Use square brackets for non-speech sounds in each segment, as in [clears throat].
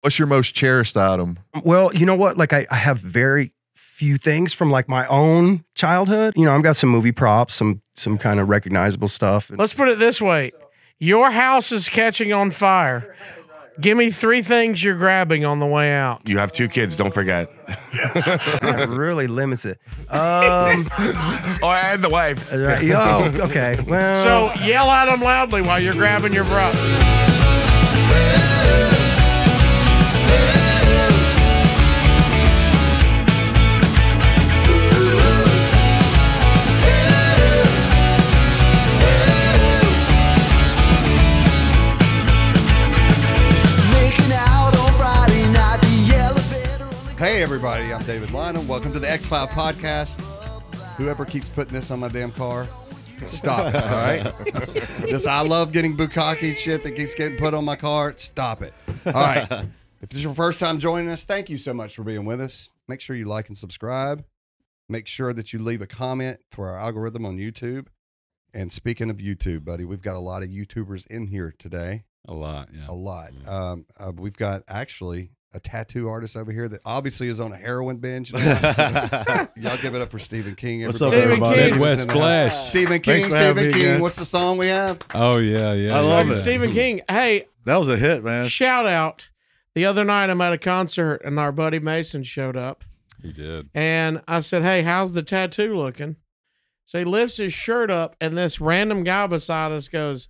What's your most cherished item? Well, you know what? Like I, I have very few things from like my own childhood. You know, I've got some movie props, some some kind of recognizable stuff. Let's put it this way: your house is catching on fire. Give me three things you're grabbing on the way out. You have two kids. Don't forget. [laughs] that really limits it. Um, [laughs] oh, and the wife. right, yo, okay. Well, So yell at them loudly while you're grabbing your bro. Hey, everybody, I'm David Lynham. Welcome to the X5 podcast. Whoever keeps putting this on my damn car, stop it, all right? [laughs] this I love getting bukkake shit that keeps getting put on my car. Stop it. All right. [laughs] If this is your first time joining us, thank you so much for being with us. Make sure you like and subscribe. Make sure that you leave a comment for our algorithm on YouTube. And speaking of YouTube, buddy, we've got a lot of YouTubers in here today. A lot, yeah. A lot. Um, uh, we've got actually a tattoo artist over here that obviously is on a heroin binge. [laughs] Y'all give it up for Steven King. What's everybody. up, everybody? King. Midwest in. Flash. Steven King. Thanks Steven King. again. What's the song we have? Oh yeah, yeah. I love it. Steven King. Hey, That was a hit, man. shout out. The other night I'm at a concert and our buddy Mason showed up. He did. And I said, Hey, how's the tattoo looking? So he lifts his shirt up, and this random guy beside us goes,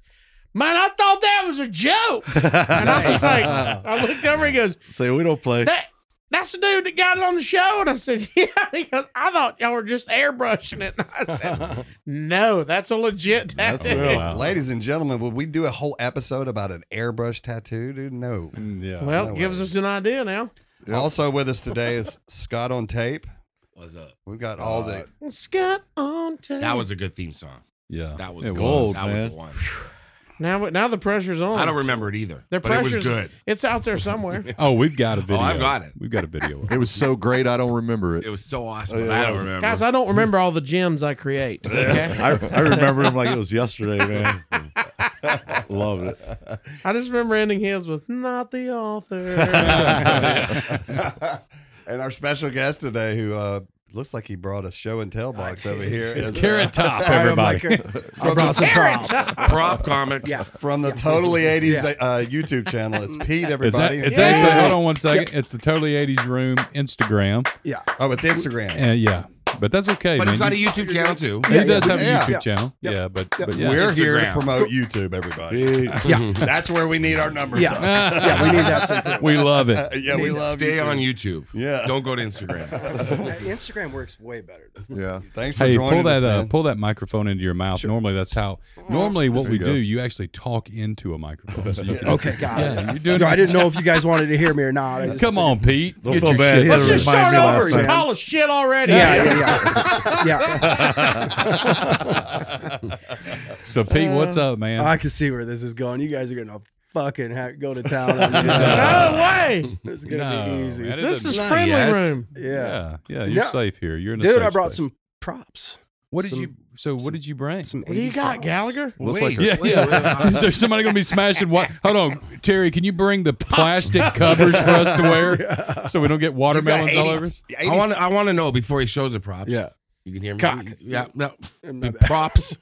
Man, I thought that was a joke. And I was like, I looked over, and he goes, [laughs] Say we don't play. That that's the dude that got it on the show. And I said, [laughs] Yeah. He goes, I thought y'all were just airbrushing it. [laughs] And I said, No, that's a legit That's tattoo. real. Wow. Ladies and gentlemen, would we do a whole episode about an airbrush tattoo, dude? No. Mm, Yeah. Well, No gives way. us an idea now. Also with us today is Scott on tape. What's up? We've got all the Scott on tape. That was a good theme song. yeah. That was It gold, That man. was the one. Now. Now the pressure's on. I don't remember it either, The but it was good. It's out there somewhere. [laughs] Oh, we've got a video. Oh, I've got it. We've got a video. of It was so great, I don't remember it. It was so awesome. Oh, yeah, I don't remember. Guys, I don't remember all the gems I create. [laughs] Okay? I, I remember him like it was yesterday, man. [laughs] Love it. I just remember ending his with "not the author." and our special guest today who uh looks like he brought a show and tell box over here. It's is, Carrot Top, [laughs] everybody. I brought some props. prop comic. Yeah. [laughs] from the Totally 80s uh, YouTube channel. It's Pete, It's, everybody. a- it's Yeah. actually hold on one second. It's the Totally 80s Room Instagram. Yeah. oh, it's Instagram. And yeah. But that's okay. But man. he's got a You- YouTube channel too. he does have a YouTube Yeah. channel. Yeah, but but yeah. We're here to promote YouTube, everybody. [laughs] Yeah. That's where we need our numbers. Yeah. [laughs] yeah, we need that. support. we love it. [laughs] yeah, we love Stay YouTube. on YouTube. Yeah. Don't go to Instagram. Instagram works way better. Yeah. Thanks for Hey, joining pull us, that uh, pull that microphone into your mouth. Normally, that's how. Normally, what we do, you actually talk into a microphone. So can, Okay, got yeah, it. you're doing. I didn't know if you guys wanted to hear me or not. Come on, Pete. Don't Get feel your bad. shit. He Let's just start over. You time. call us shit already. Yeah, yeah, yeah. Yeah. So, Pete, what's uh, up, man? I can see where this is going. You guys are gonna fucking ha- go to town on. [laughs] Uh, no way. This is gonna No, be easy. man, This is Not friendly yet. room. yeah. yeah, yeah. You're No. safe here. You're in a Dude, safe I brought space. some props. What did some- you? So, what did you bring? Some What do you got, props. Gallagher? Looks Wait, like Yeah, yeah. wait, Is [laughs] there somebody going to be smashing what? [laughs] Hold on, Terry. Can you bring the plastic covers for us to [laughs] wear so we don't get watermelons all over us? I want to. I want to know before he shows the props. Yeah. You can hear me. Cock. Yeah. No. The props.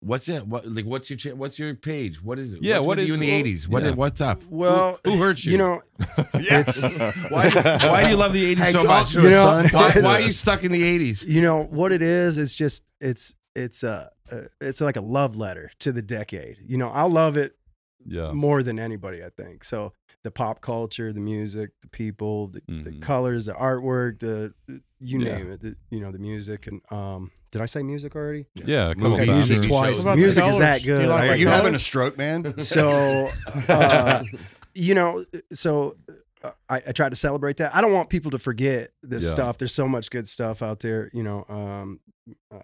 What's it? What like? What's your cha- What's your page? What is it? Yeah, What's what with is- you in the eighties? What? yeah. What's up? Well, Who hurt you? You know, [laughs] yes. [laughs] Why? Why do you love the eighties Hey, so much? You know. Why, why are you stuck in the eighties? you know what it is. It's just it's it's uh, uh it's like a love letter to the decade. You know, I love it Yeah. more than anybody. I think so. The pop culture, the music, the people, the, the Mhm. colors, the artwork, the you Yeah. name it. The, you know, the music and um. Did I say music already? Yeah. Come Okay, on, Okay, TV music shows. twice. What about the Music is that Do you good. like Are you colors? having a stroke, man? [laughs] So, uh, you know, so uh, I, I try to celebrate that. I don't want people to forget this Yeah. stuff. There's so much good stuff out there. You know, um,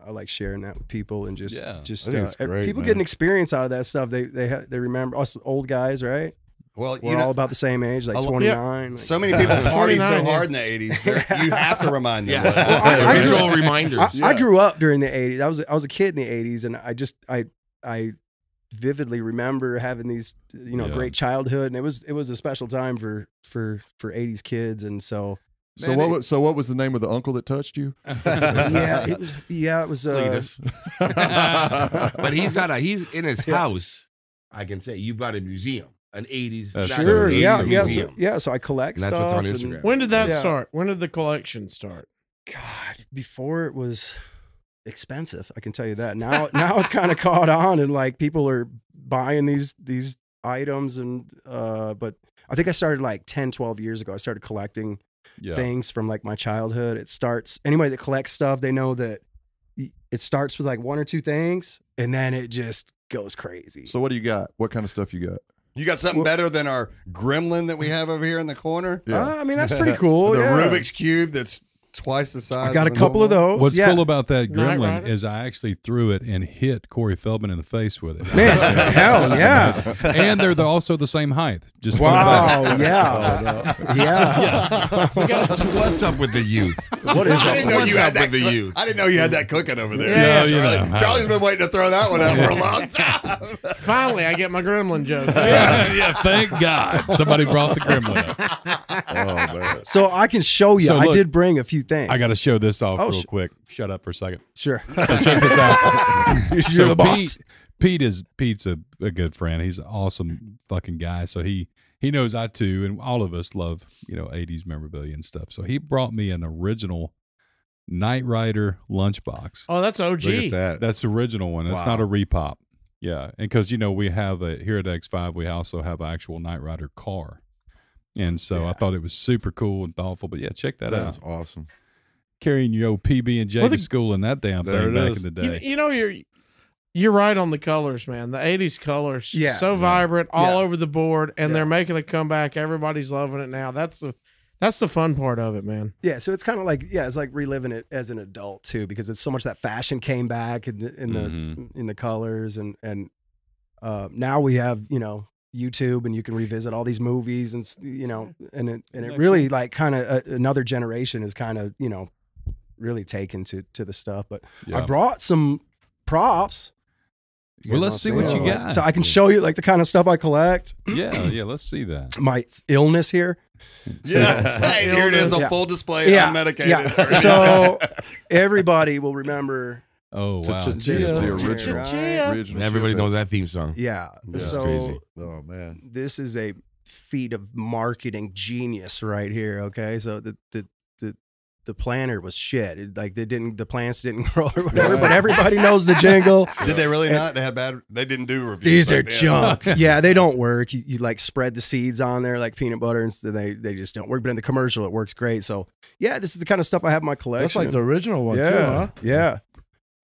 I like sharing that with people and just, Yeah. just uh, great, people man. get an experience out of that stuff. They they ha- they remember us old guys, right? Well, We're you know, all about the same age, like 29. like- so many people [laughs] partied so 29, yeah. hard in the 80s. [laughs] You have to remind them. Yeah. I- I Visual grew- reminders. I, I grew up during the 80s. I was I was a kid in the 80s, and I just I I vividly remember having these, you know, Yeah. great childhood, and it was it was a special time for for for '80s kids, and so So Man, what? it- Was, so what was the name of the uncle that touched you? [laughs] yeah, it was yeah, it was uh, but he's got a he's in his house. I can say you've got a museum, an '80s. That's sure, 80s yeah, yeah, so, yeah. So I collect And that's stuff. what's on and- Instagram. When did that Yeah. start? When did the collection start? God, before it was expensive, I can tell you that. Now, [laughs] now it's kind of caught on, and like people are buying these these items, and uh, but I think I started like 10, 12 years ago. I started collecting Yeah. things from like my childhood. It starts anybody that collects stuff, they know that it starts with like one or two things, and then it just goes crazy. So what do you got? What kind of stuff you got? You got something better than our gremlin that we have over here in the corner? Uh, I mean, that's pretty [laughs] cool. the yeah. Rubik's cube that's twice the size. I got a of a couple of those. What's yeah. cool about that gremlin Rider? is I actually threw it and hit Corey Feldman in the face with it. Man, hell yeah. [laughs] and they're the, also the same height. Just put it back. Wow, [laughs] yeah. Yeah. [laughs] What's up with the youth? What is I didn't know What's you had up that. with the youth? I didn't know you had that cooking over there. Yeah, you Charlie, know. Charlie's been waiting to throw that one out for a long time. [laughs] Finally, I get my gremlin joke. yeah, yeah, thank God somebody brought the gremlin up. Oh man. So I can show you. So I did bring a few things. I got to show this off Oh, real sh- quick. Shut up for a second. sure. So check this out. You're so the boss. Pete, Pete is Pete's a, a good friend. He's an awesome fucking guy. So he he knows I too, and all of us love you know '80s memorabilia and stuff. So he brought me an original Knight Rider lunchbox. Oh, that's OG. Look at that. That's the original one. That's Wow. not a repop. Yeah, and because you know we have a here at X Five, we also have an actual Knight Rider car, and so I thought it was super cool and thoughtful. But yeah, check that, That out. That's awesome. Carrying your old PB and J Well, to school in that damn thing back is. in the You, day. you know you're you're right on the colors, man. The '80s colors, Yeah. so vibrant, all Yeah. over the board, and Yeah. they're making a comeback. Everybody's loving it now. That's the that's the fun part of it, man. Yeah, so it's kind of like yeah, it's like reliving it as an adult too, because it's so much that fashion came back in the in the, Mhm. in the colors and and uh, now we have you know YouTube and you can revisit all these movies and you know and it and it Yeah, really like kind of uh, another generation is kind of you know really taken to to the stuff. But I brought some props. You Well, let's see what you it? got. So I can show you like the kind of stuff I collect. [clears throat] yeah, yeah. Let's see that. My illness here. [laughs] Yeah. hey, here it is on Yeah. full display. Yeah, unmedicated. Yeah. So [laughs] everybody will remember Oh wow. This the original. original Everybody knows that theme song. Yeah. That's so crazy. Oh man. this is a feat of marketing genius right here. Okay. So the the the the planner was shit. It, like they didn't the plants didn't [laughs] grow or [laughs] whatever, but everybody knows the jingle. Did they really not? They had bad. They didn't do reviews. These are like junk. [laughs] yeah, they don't work. You, you like spread the seeds on there like peanut butter, and so they they just don't work. But in the commercial, it works great. So yeah, this is the kind of stuff I have in my collection. That's like the original one yeah, too, huh? yeah.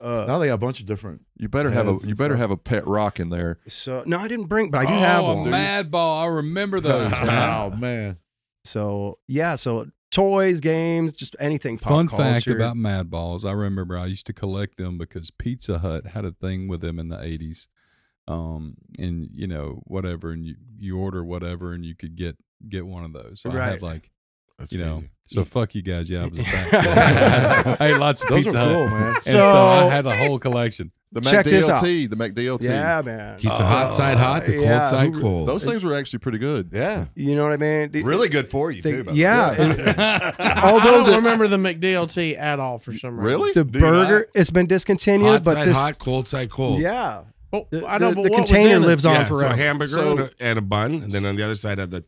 Uh, Now they got a bunch of different. You better have a you better stuff. have a pet rock in there. so no, I didn't bring, but I do have oh, one. Mad Ball. I remember those. man. oh man. So yeah, so toys, games, just anything. Pop Fun fact about Mad Balls, I remember I used to collect them because Pizza Hut had a thing with them in the eighties. Um, and you know, whatever, and you, you order whatever and you could get get one of those. So I had like That's you know, crazy. so fuck you guys. Yeah, I was a [laughs] fat. [laughs] I ate lots of Those Pizza are Hut. cool, man. And so, I had a whole collection. The Check this out. McDLT, the McDLT. yeah, man. Keeps the uh, hot side hot, the cold side cold. Those things were actually pretty good. Yeah. You know what I mean? The- Really good for you the- too. by the yeah. and [laughs] I although don't the, remember the McDLT at all for some reason. Really? the Do burger, it's been discontinued, hot but side this, hot, cold side cold. yeah, Oh, the, I know, the- but the container in it? lives on Yeah, so a hamburger So- and, a, and a bun, and then on the other side have the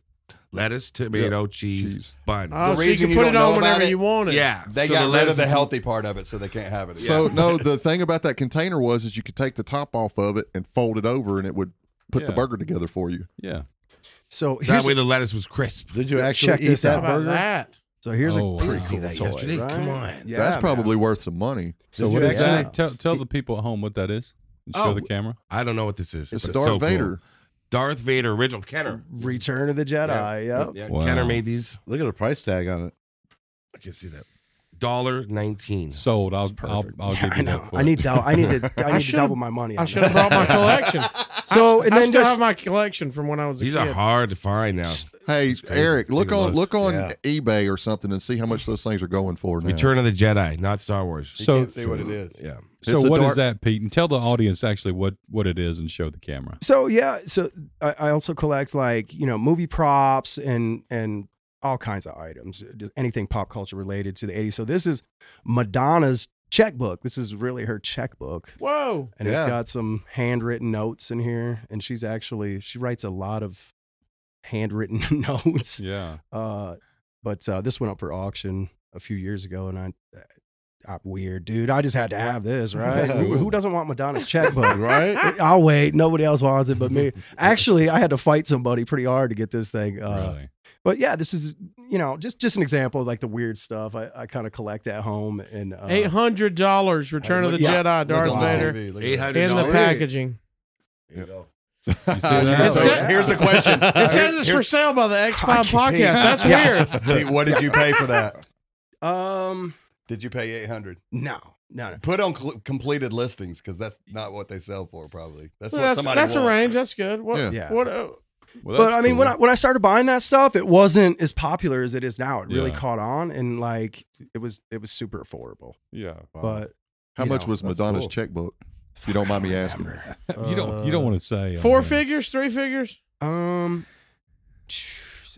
lettuce, tomato, cheese, cheese. bun. Oh, so reason you you can put don't it know on about whenever it- you want it. yeah, They so got rid of the healthy part of it, so they can't have it. So no, [laughs] the thing about that container was is you could take the top off of it and fold it over, and it would put the burger together for you. Yeah. So That way the lettuce was crisp. Did you Check actually eat that burger? that? so here's Oh, a pretty wow. cool that toy, yesterday? right? Come on. Yeah, That's man. probably worth some money. So Did what you is actually- that? Tell tell the people at home what that is. Show Oh. the camera. I don't know what this is. It's but Darth so cool. Vader. Darth Vader, original Kenner. Return of the Jedi. Yep. Yeah, Wow. Kenner made these. Look at the price tag on it. I can see that. Dollar nineteen. Sold. I'll I'll, perfect. I'll Yeah, give you know. that for I it. need dou- I need to [laughs] I need to double my money. I should have that. brought my collection. [laughs] So I, and I then still just have my collection from when I was a These kid. are hard to find now. [laughs] Hey. Eric, look Take on look. look on Yeah. eBay or something and see how much those things are going for now. Return of the Jedi, not Star Wars. You So- can't see what it is. Yeah. So It's a what is that, Pete? And tell the audience actually what what it is and show the camera. So yeah, so I, I also collect like you know movie props and and all kinds of items, anything pop culture related to the '80s. So this is Madonna's checkbook. This is really her checkbook, Whoa. and it's got some handwritten notes in here. And she's actually she writes a lot of handwritten [laughs] notes. Yeah. Uh, but uh, this went up for auction a few years ago, and I. I'm weird, dude. I just had to have this, [laughs] right? who, who doesn't want Madonna's checkbook? [laughs] right? I'll wait. Nobody else wants it but me. Actually, I had to fight somebody pretty hard to get this thing. Uh, really. But yeah, this is you know just just an example of like the weird stuff I, I kind of collect at home and uh, Eight hundred dollars. Return Hey, of the look- Jedi. Darth Vader. TV, look at Eight that. hundred In the packaging. There you go. [laughs] You see Uh, that? So a- here's the question. It says it's for sale by the X Five podcast. That's Yeah. weird. Hey, what did you pay for that? um Did you pay eight hundred? no no no. Put on cl- completed listings because that's not what they sell for. Probably that's what that's somebody that's a range. That's good. What? Yeah. Yeah. What? Uh, Well, But I mean, when I when I started buying that stuff, it wasn't as popular as it is now. It really Yeah. caught on, and like it was it was super affordable. yeah, But How much know, was Madonna's cool. checkbook? If you don't mind me asking. you don't you don't want to say four on here. figures, three figures. um,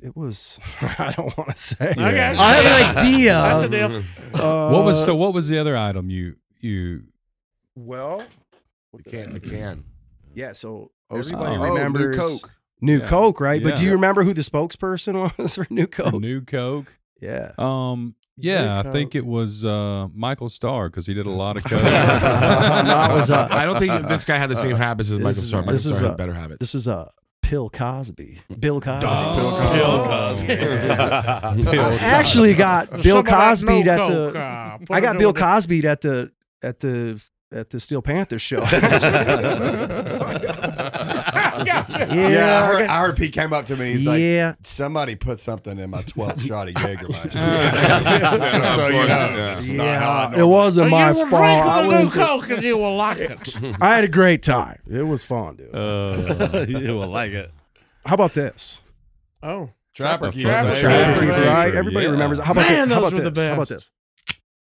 it was [laughs] I don't want to say. Yeah. I have an [laughs] idea. That's a deal. Uh, What was so? What was the other item you you? well? The can, the can. Yeah, so Oh, everybody oh, New Coke. New Yeah. Coke, right? But do you remember who the spokesperson [laughs] was for New for Coke? New Coke. yeah. Um. Yeah, I think it was uh, Michael Starr because he did a lot of coke. That was, uh, I don't think this guy had the same habits as This Michael Starr. Michael this is Starr a- had better habits. This is a Bill Cosby. Bill Cosby. Bill Cosby. [laughs] I actually got Bill Some of that Cosby at Coke, the. uh, I got Bill Cosby at the at the at the Steel Panther show. [laughs] [laughs] Yeah. Yeah, I heard, I I heard Pete came up to me. He's got- like, yeah. somebody put something in my 12th shot of Jägermeister. [laughs] Yeah. Just so you know. Yeah. It's not how I Yeah, it wasn't my you will fault. I, drink the new Coke and you will like it. I had a great time. It was fun, dude. Uh, [laughs] you will like it. How about this? Oh, Trapper Keeper. Trapper. Keeper, Trapper Keeper, baby. right? Everybody Yeah. remembers. How about Man, this? How about were the this? How about this?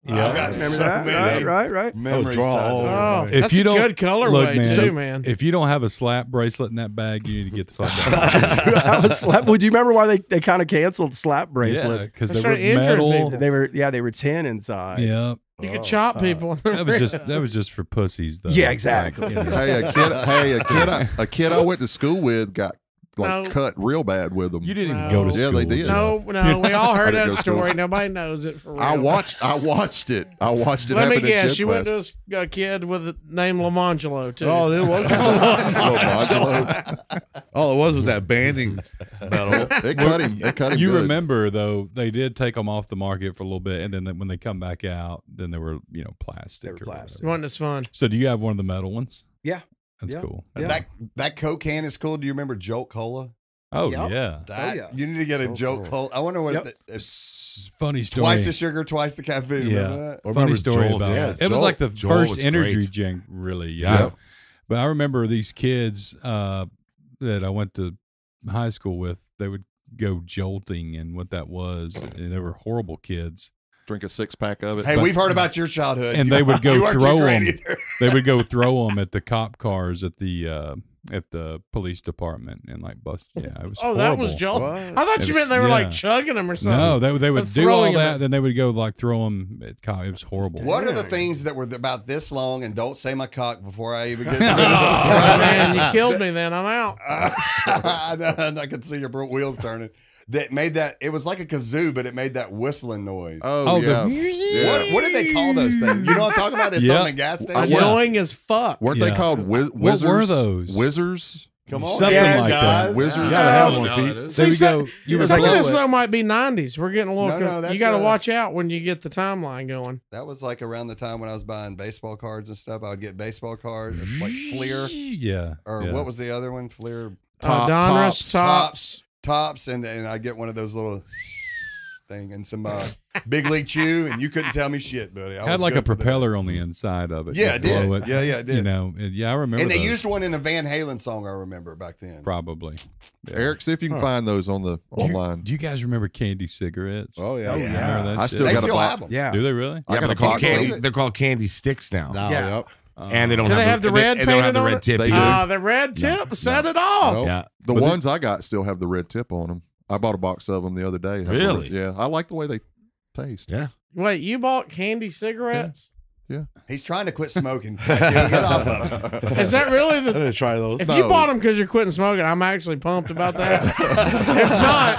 I've yeah. got Remember so that? many Right, right, right. Oh, memories. Oh, draw all oh, If If that's you don't- good colorway look, man, too, man. If you don't have a slap bracelet in that bag, you need to get the fuck out. I was [laughs] slap. Would you remember why they, they kind of canceled slap bracelets? because They they were started injuring metal. people. They were yeah, they were tin inside. Yeah, you could oh, chop uh, people. [laughs] that was just that was just for pussies, though. Yeah, exactly. Like, you know. [laughs] Hey, a kid. Hey, a kid. I, a kid I went to school with got like No. cut real bad with them. You didn't even No. go to school. Yeah, they did. no, no, we all [laughs] heard didn't that go to school. story. Nobody knows it for real. I watched. I watched it. I watched it Let me happen in guess. gym You class. went to a kid with the name Lamangelo too. Oh, it was. Little. [laughs] All it was was that banding metal. It cut him. It cut him. You good. remember though, they did take them off the market for a little bit, and then when they come back out, then they were you know plastic. They were or whatever. plastic. wasn't as fun. So do you have one of the metal ones? Yeah. That's Yeah. cool. Yeah. That that Coke can is cool. Do you remember Jolt Cola? Oh Yep. yeah, That yeah. you need to get a Jolt Jolt Cola. Cola. I wonder what Yep. it- it's funny story. twice the sugar, twice the caffeine. Yeah. Remember that? Funny remember story Jolt, about yeah, it. It was like the Jolt first energy great. drink, really. Yeah. Yeah. But I remember these kids uh, that I went to high school with. They would go jolting, and what that was, and they were horrible kids. Drink a six pack of it. Hey, But- we've heard about your childhood, And they would go [laughs] you weren't too throw great 'em. either. [laughs] They would go [laughs] throw them at the cop cars at the uh, at the police department and like bust. Yeah, it was. Oh, that was horrible. Joel. I thought It you was- meant they were yeah. like chugging them or something. No, they they would do all that, at- then they would go like throw them at cop. It was horrible. What are the things that were about this long? And don't say my cock before I even get to Oh, this. man, you killed me. Then I'm out. I, know, I could see your bro- wheels turning. That made that. It was like a kazoo, but it made that whistling noise. oh, Oh, yeah. the- yeah. What, what did they call those things? You know what I'm talking about? They sell Yeah. them in gas I stations. Yeah. Annoying as fuck. Weren't they Yeah. called wiz- What wizards? were those? Wizards. Come on, Something guys, like that. guys. Wizards. You gotta have Oh, one, Pete. it is. They would See, go. You would Some of this though might be '90s. We're getting a little. No, no, you got to watch out when you get the timeline going. That was like around the time when I was buying baseball cards and stuff. I would get baseball cards like Fleer Yeah. or yeah. what was the other one? Fleer Uh, Donruss, Topps, Topps. Tops, and and I get one of those little thing and some uh, big league chew, and you couldn't tell me shit, buddy. I had was like a good for propeller on the inside of it. Yeah, You it did. blow Yeah, yeah, it did. You know, and yeah, I remember. And they those, used one in a Van Halen song. I remember back then. probably. Yeah. Eric, see if you can find those on the Do you- online. Do you guys remember candy cigarettes? Oh yeah. Oh, You yeah. I still They got still black- have them. Yeah. Do they really? I got but a they're called box candy. They're called candy sticks now, Now, Yeah. yep. And they don't Do have they the, have the they- red They don't have the red tip. They either. do. Ah, the red tip set it off. Nope. Yeah, The But they- ones I got still have the red tip on them. I bought a box of them the other day. Really? red- Yeah, I like the way they taste. yeah. Wait, you bought candy cigarettes? Yeah. He's trying to quit smoking. He'll [laughs] get off of it. [laughs] Is that really the? I the? didn't try those. If you bought them because you're quitting smoking, I'm actually pumped about that. if not,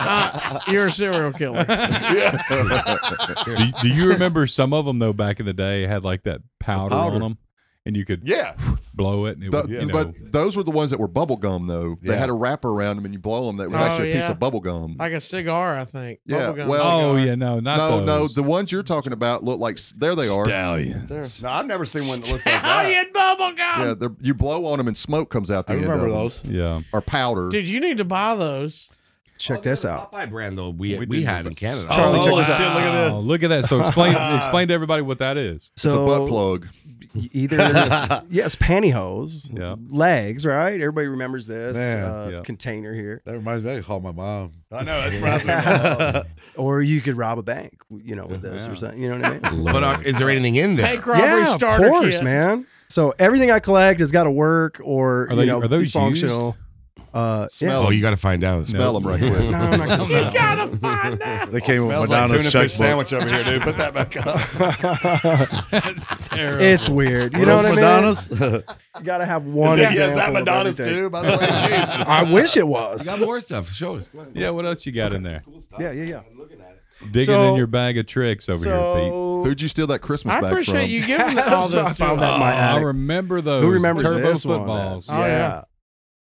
uh, you're a serial killer. [laughs] do, do you remember some of them though? Back in the day, had like that powder, powder. on them, and you could Yeah. blow it, and it The- would, you know. But those were the ones that were bubble gum, though. They had a wrapper around them, and you blow them. That was Oh, actually a piece of bubble gum. Like a cigar, I think. Yeah, Bubblegum well- oh cigar. yeah, no, not no, those. no, the ones you're talking about look like there they are. stallions. No, I've never seen one that looks like that. Italian bubble gum. Yeah, you blow on them and smoke comes out the I end remember of them. those. Yeah, or powder. Dude, you need to buy those. Check Oh, this out. Popeye brand though we We we, had in Canada. Charlie, check oh, this shit, out. look at Oh, this. look at that. So [laughs] explain [laughs] explain to everybody what that is. So it's a butt plug. y- either [laughs] yes, pantyhose, Yeah. L'eggs, right? Everybody remembers this uh, yeah. container here, That reminds me. I could call my mom. I know. It reminds me or you could rob a bank, you know, with this or something. You know what I mean? But uh, is there anything in there? Bank robbery yeah, of course, kit. man. So everything I collect has got to work, or Are you they- know, are those be functional. Uh, Smell Oh, you got to find out. Smell them right quick. [laughs] No, I'm not gonna You say gotta find out. They came with Smells like tuna fish sandwich over here, dude. Put that back up. [laughs] That's terrible. It's weird. You Were know those what I mean? Madonna's? [laughs] You gotta have one. Is it- that Madonna's too, by the way. Jesus. I wish it was. You got more stuff. Show us. yeah, what else you got in there? Cool Yeah, yeah, yeah. Looking at it, Digging So- in your bag of tricks over here, So Who'd you steal that Christmas I bag appreciate from? you giving That's all what this I found us. out in my Pete. I remember those. Who remembers turbo this one? footballs? Oh, yeah.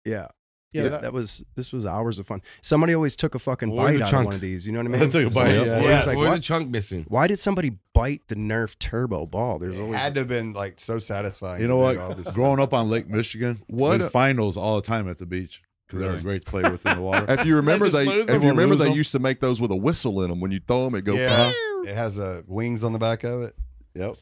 yeah. Yeah. Yeah, Yeah, that- that, was this was hours of fun. Somebody always took a fucking What was bite out chunk? of one of these. You know what I I [laughs] mean? took a So, bite, yeah. yeah. Yeah. like, Where's what- the chunk missing? why did somebody bite the Nerf turbo ball? There's It always had to have been like so satisfying. You know what? [laughs] Growing up on Lake Michigan, What we'd a- find those all the time at the beach because they're were great to play with in the water. [laughs] If you remember, just they, if them? you remember, they them? used to make those with a whistle in them. When you throw them, it goes. Yeah, it has uh, wings on the back of it. yep.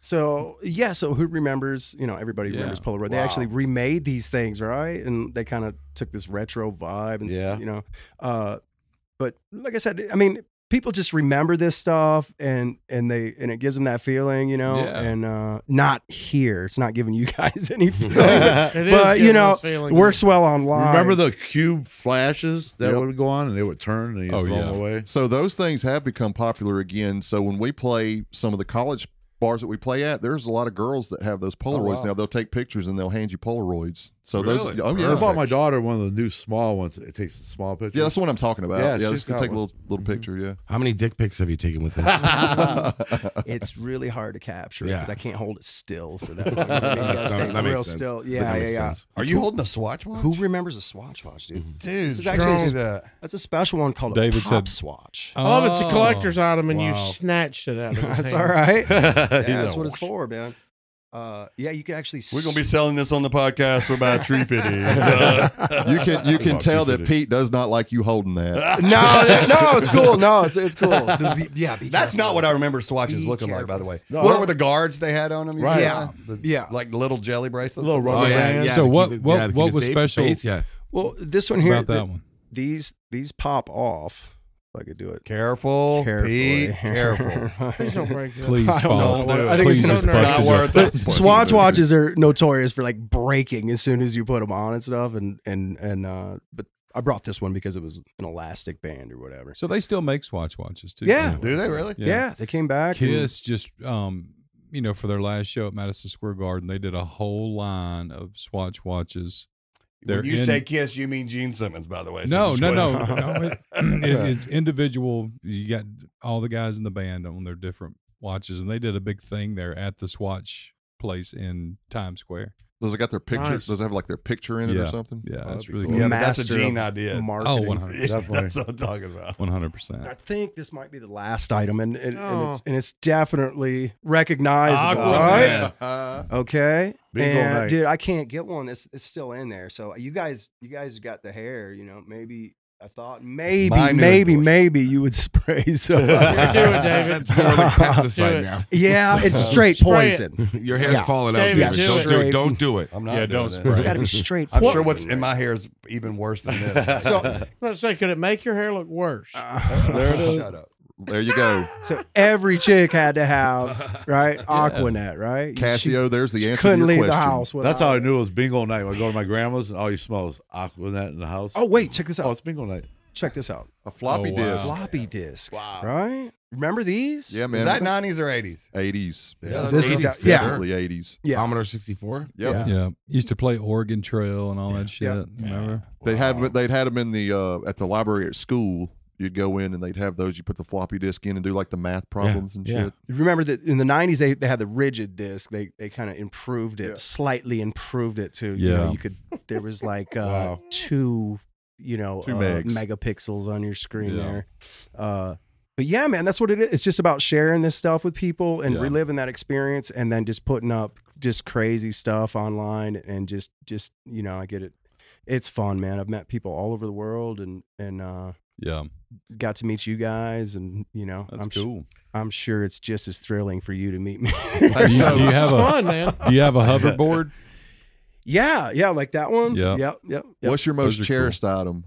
So yeah, so who remembers? You know, everybody Yeah. remembers Polaroid. They actually remade these things, right? And they kind of took this retro vibe, and Yeah. you know, uh, but like I said, I mean, people just remember this stuff, and and they and it gives them that feeling, you know, Yeah. and uh, not here. It's not giving you [laughs] guys any feelings. It is but you know, works well online. Remember the cube flashes that Yep. would go on and they would turn and you Oh, throw yeah. them away? So those things have become popular again. So when we play some of the college bars that we play at, there's a lot of girls that have those Polaroids wow. now. They'll take pictures and they'll hand you Polaroids. So Really? those, oh I bought my daughter one of the new small ones. It takes a small picture. yeah, that's the one I'm talking about. Yeah, Yeah, she's just got take a one. little little mm-hmm. picture. Yeah, How many dick pics have you taken with this? [laughs] [laughs] it's really hard to capture Yeah. because I can't hold it still for that [laughs] long. I mean, you gotta That- stay that makes real sense. still. That Yeah, yeah, makes yeah. sense. Are you holding a Swatch watch? Who remembers a Swatch watch, dude? Dude, This is actually actually- that. That's a special one called David a pop said- swatch. I love it's a Oh. collector's item, and you snatched it out of his That's hand. all right. Yeah, that's what it's for, man. Uh, yeah, you can actually. We're gonna be selling this on the podcast for about tree fitting. [laughs] you can you [laughs] can tell that Pete does not like you holding that. [laughs] no, that- no, it's cool. No, it's it's cool. Be- yeah, be That's not what I remember swatches Be looking like, by the way. No. what were the guards they had on them? you Right. Yeah. The- Yeah. Like little jelly bracelets. Little Oh, rubber yeah. bands. So what- what- to keep what was special- face, Yeah. Well, this one here, about that th- one. these these pop off. If I could do it Careful, carefully. Pete. Careful. [laughs] [laughs] Please don't break this. Please, I don't Paul. know. I think Please it's just so busted. Not your- worth it. Swatch watches are notorious for like breaking as soon as you put them on and stuff, and and and uh, but I brought this one because it was an elastic band or whatever. So they still make Swatch watches too. Yeah. Do they really? Yeah, they came back. and- Kiss just um you know for their last show at Madison Square Garden they did a whole line of Swatch watches. They're When you in- say kiss, you mean Gene Simmons, by the way. so No, just no, no, [laughs] no. It, it [laughs] is individual. You got all the guys in the band on their different watches, and they did a big thing there at the Swatch place in Times Square. Does it got their picture? Nice. Does it have like their picture in it Yeah. or something? Yeah, Oh, that's really cool. good. Yeah, that's a Master Gene idea. Oh, Marketing. Oh, 100. Yeah, [laughs] Definitely. That's what I'm talking about. 100. percent I think this might be the last item, and and, and Oh. it's and it's definitely recognizable, Aquaman. right? [laughs] Okay, Bingo and night. dude, I can't get one. It's it's still in there. So you guys, you guys got the hair. You know, maybe I thought maybe, maybe, endorsement. maybe you would spray [laughs] some. [laughs] do it, David. That's more like pesticide it. now. yeah, it's [laughs] straight Spray it. poison. Your hair's Yeah. falling out. David, David. do Don't it. do it. Don't do it. I'm not. Yeah, doing don't it. spray It's got to be straight. I'm poison, sure what's in my hair is even worse than this. So, let's say, could it make your hair look worse? there it is. Shut up. There you go. So every chick had to have [laughs] right Aquanet, right? Casio, there's the She answer couldn't to your leave the house. Without That's how I knew it was bingo night. When I go to my grandma's and all you smell is Aquanet in the house. Oh wait, check this Oh, out. it's bingo night. Check this out. A floppy Oh, wow. disk. Floppy disk. Wow. Right? Remember these? Yeah, man. Is that 90s or 80s? 80s. Yeah, This is 80s, got- for yeah. sure. Definitely 80s. Yeah. Commodore 64. Yeah. Yeah, used to play Oregon Trail and all that shit. Yeah. Remember? They had they'd had them in the uh, at the library at school. You'd go in and they'd have those. You put the floppy disk in and do like the math problems and yeah. shit. Remember that in the '90s they, they had the rigid disc. They they kind of improved it, Yeah. slightly improved it to you know Yeah. you could there was like [laughs] uh, Wow. two you know Two uh, megapixels on your screen Yeah. there. Uh, but yeah, man, that's what it is. It's just about sharing this stuff with people and Yeah. reliving that experience, and then just putting up just crazy stuff online and just just you know I get it. It's fun, man. I've met people all over the world and and uh, Yeah, got to meet you guys, and you know that's I'm, sh- cool. I'm sure it's just as thrilling for you to meet me. [laughs] Do you, do you have a Fun, man. do you have a hoverboard? [laughs] yeah, yeah, like that one. Yeah. yep, yep. yep. What's your most are cherished item?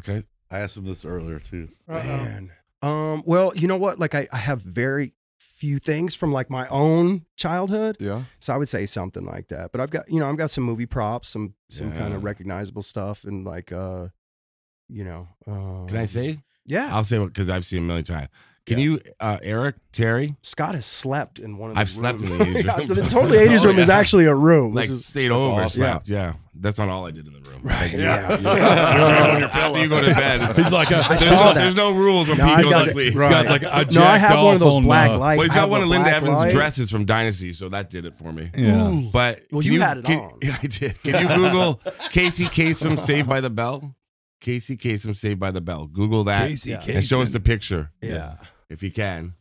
Okay. I asked him this earlier too. Uh-oh. Man. Um, well, you know what? Like I, I have very few things from like my own childhood. Yeah. So I would say something like that. But I've got, you know, I've got some movie props, some some kind of recognizable stuff and like uh you know, um, Can I say? Yeah. I'll say what because I've seen it a million times. Can Yeah. you, uh, Eric, Terry, Scott has slept in one of the I've slept in the 80s [laughs] room. so the totally 80s [laughs] Oh, room is actually a room. like This is- stayed over, slept? Yeah. That's not all I did in the room. Right, Like, yeah. [laughs] yeah. After you go to bed, He's like, a, I there's, saw no, that. there's no rules when No, I Pete goes got to it. sleep. Right. Scott's like, I no, I have one of those black uh, lights. Well, he's I got one of Linda Evans' light. dresses from Dynasty, so that did it for me. Yeah, But Well, can you had it can- on. I did. Can you Google Casey Kasem Saved by the Bell? Casey Kasem Saved by the Bell. Google that Casey Yeah. and show us the picture Yeah. if you can.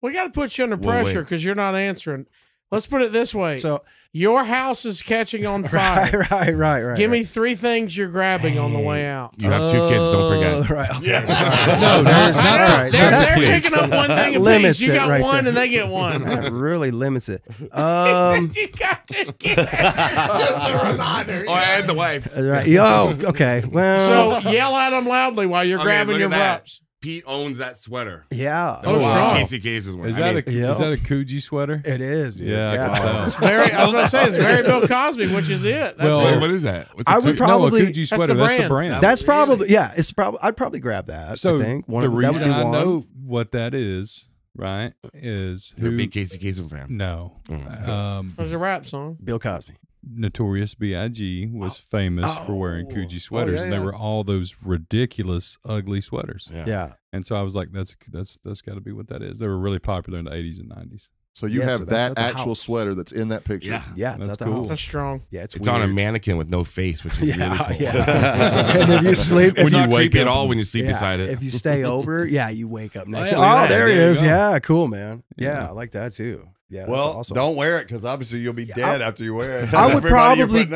We got to put you under Well, pressure because you're not answering. Let's put it this way: So your house is catching on [laughs] fire. right, [laughs] right, right. right. Give right. me three things you're grabbing on the way out. You have two kids, don't forget. Oh, Right. Okay. [laughs] no, there's not All right, They're, that- they're picking up one thing a Limits piece. You got right one, there. and they get one. That really limits it. Um, said you got to get. Just a reminder. Oh, and the wife. right. Yo, okay. Well, So yell at them loudly while you're Okay, grabbing your at that. props. Pete owns that sweater. yeah. Oh, That was strong. Casey Kasem's one. Is I that mean, a Yeah. is that a Coogi sweater? It is. dude. Yeah, I can. It's very. I was going to say it's very Bill Cosby, which is it. That's Well, it. What is that? What's a I would probably- no, a Coogi sweater. the That's the brand. brand. That's probably yeah. It's probably I'd probably grab that. so I think one the of, that would reason be I one. know what that is, right, is You're a who? big Casey Kasem fan. No, Mm. um, There's a rap song. Bill Cosby. Notorious B.I.G. was oh, famous for wearing Oh. Coogi oh, sweaters, yeah, and they yeah. were all those ridiculous, ugly sweaters. Yeah. Yeah. And so I was like, "That's that's that's got to be what that is." They were really popular in the '80s and '90s. So you Yeah, have so that actual house. sweater that's in that picture. Yeah. Yeah. It's That's at the cool. house. That's strong. Yeah. It's, It's on a mannequin with no face, which is [laughs] Yeah, really cool. yeah. [laughs] and if you sleep, It's it's not you wake creepy at all when you sleep yeah, beside it. If you stay over, [laughs] yeah, you wake up next. Oh, yeah, Oh, at there he is. go. Yeah, cool, man. Yeah, Yeah. I like that too. Yeah, that's Well, awesome. don't wear it because obviously you'll be dead after you wear it. [laughs] I [laughs] would probably. [laughs]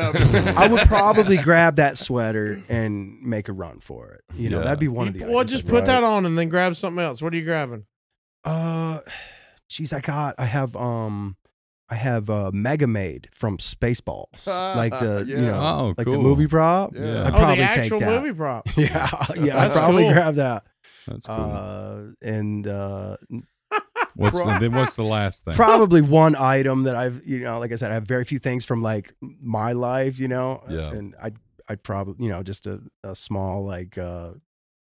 I would probably grab that sweater and make a run for it. You know, Yeah. that'd be one of the. well, items just put grab. that on and then grab something else. What are you grabbing? Uh, geez, I got. I have. Um, I have uh, Mega Maid from Spaceballs, like the you know, Oh, like cool. the movie prop. Yeah. I'd oh, probably the actual take that. movie prop. Yeah, yeah, I'd probably cool. grab that. That's cool. Uh, and uh, what's the, then? What's the last thing? probably one item that I've, you know, like I said, I have very few things from like my life, you know, Yeah. and I'd, I'd probably, you know, just a, a small like uh,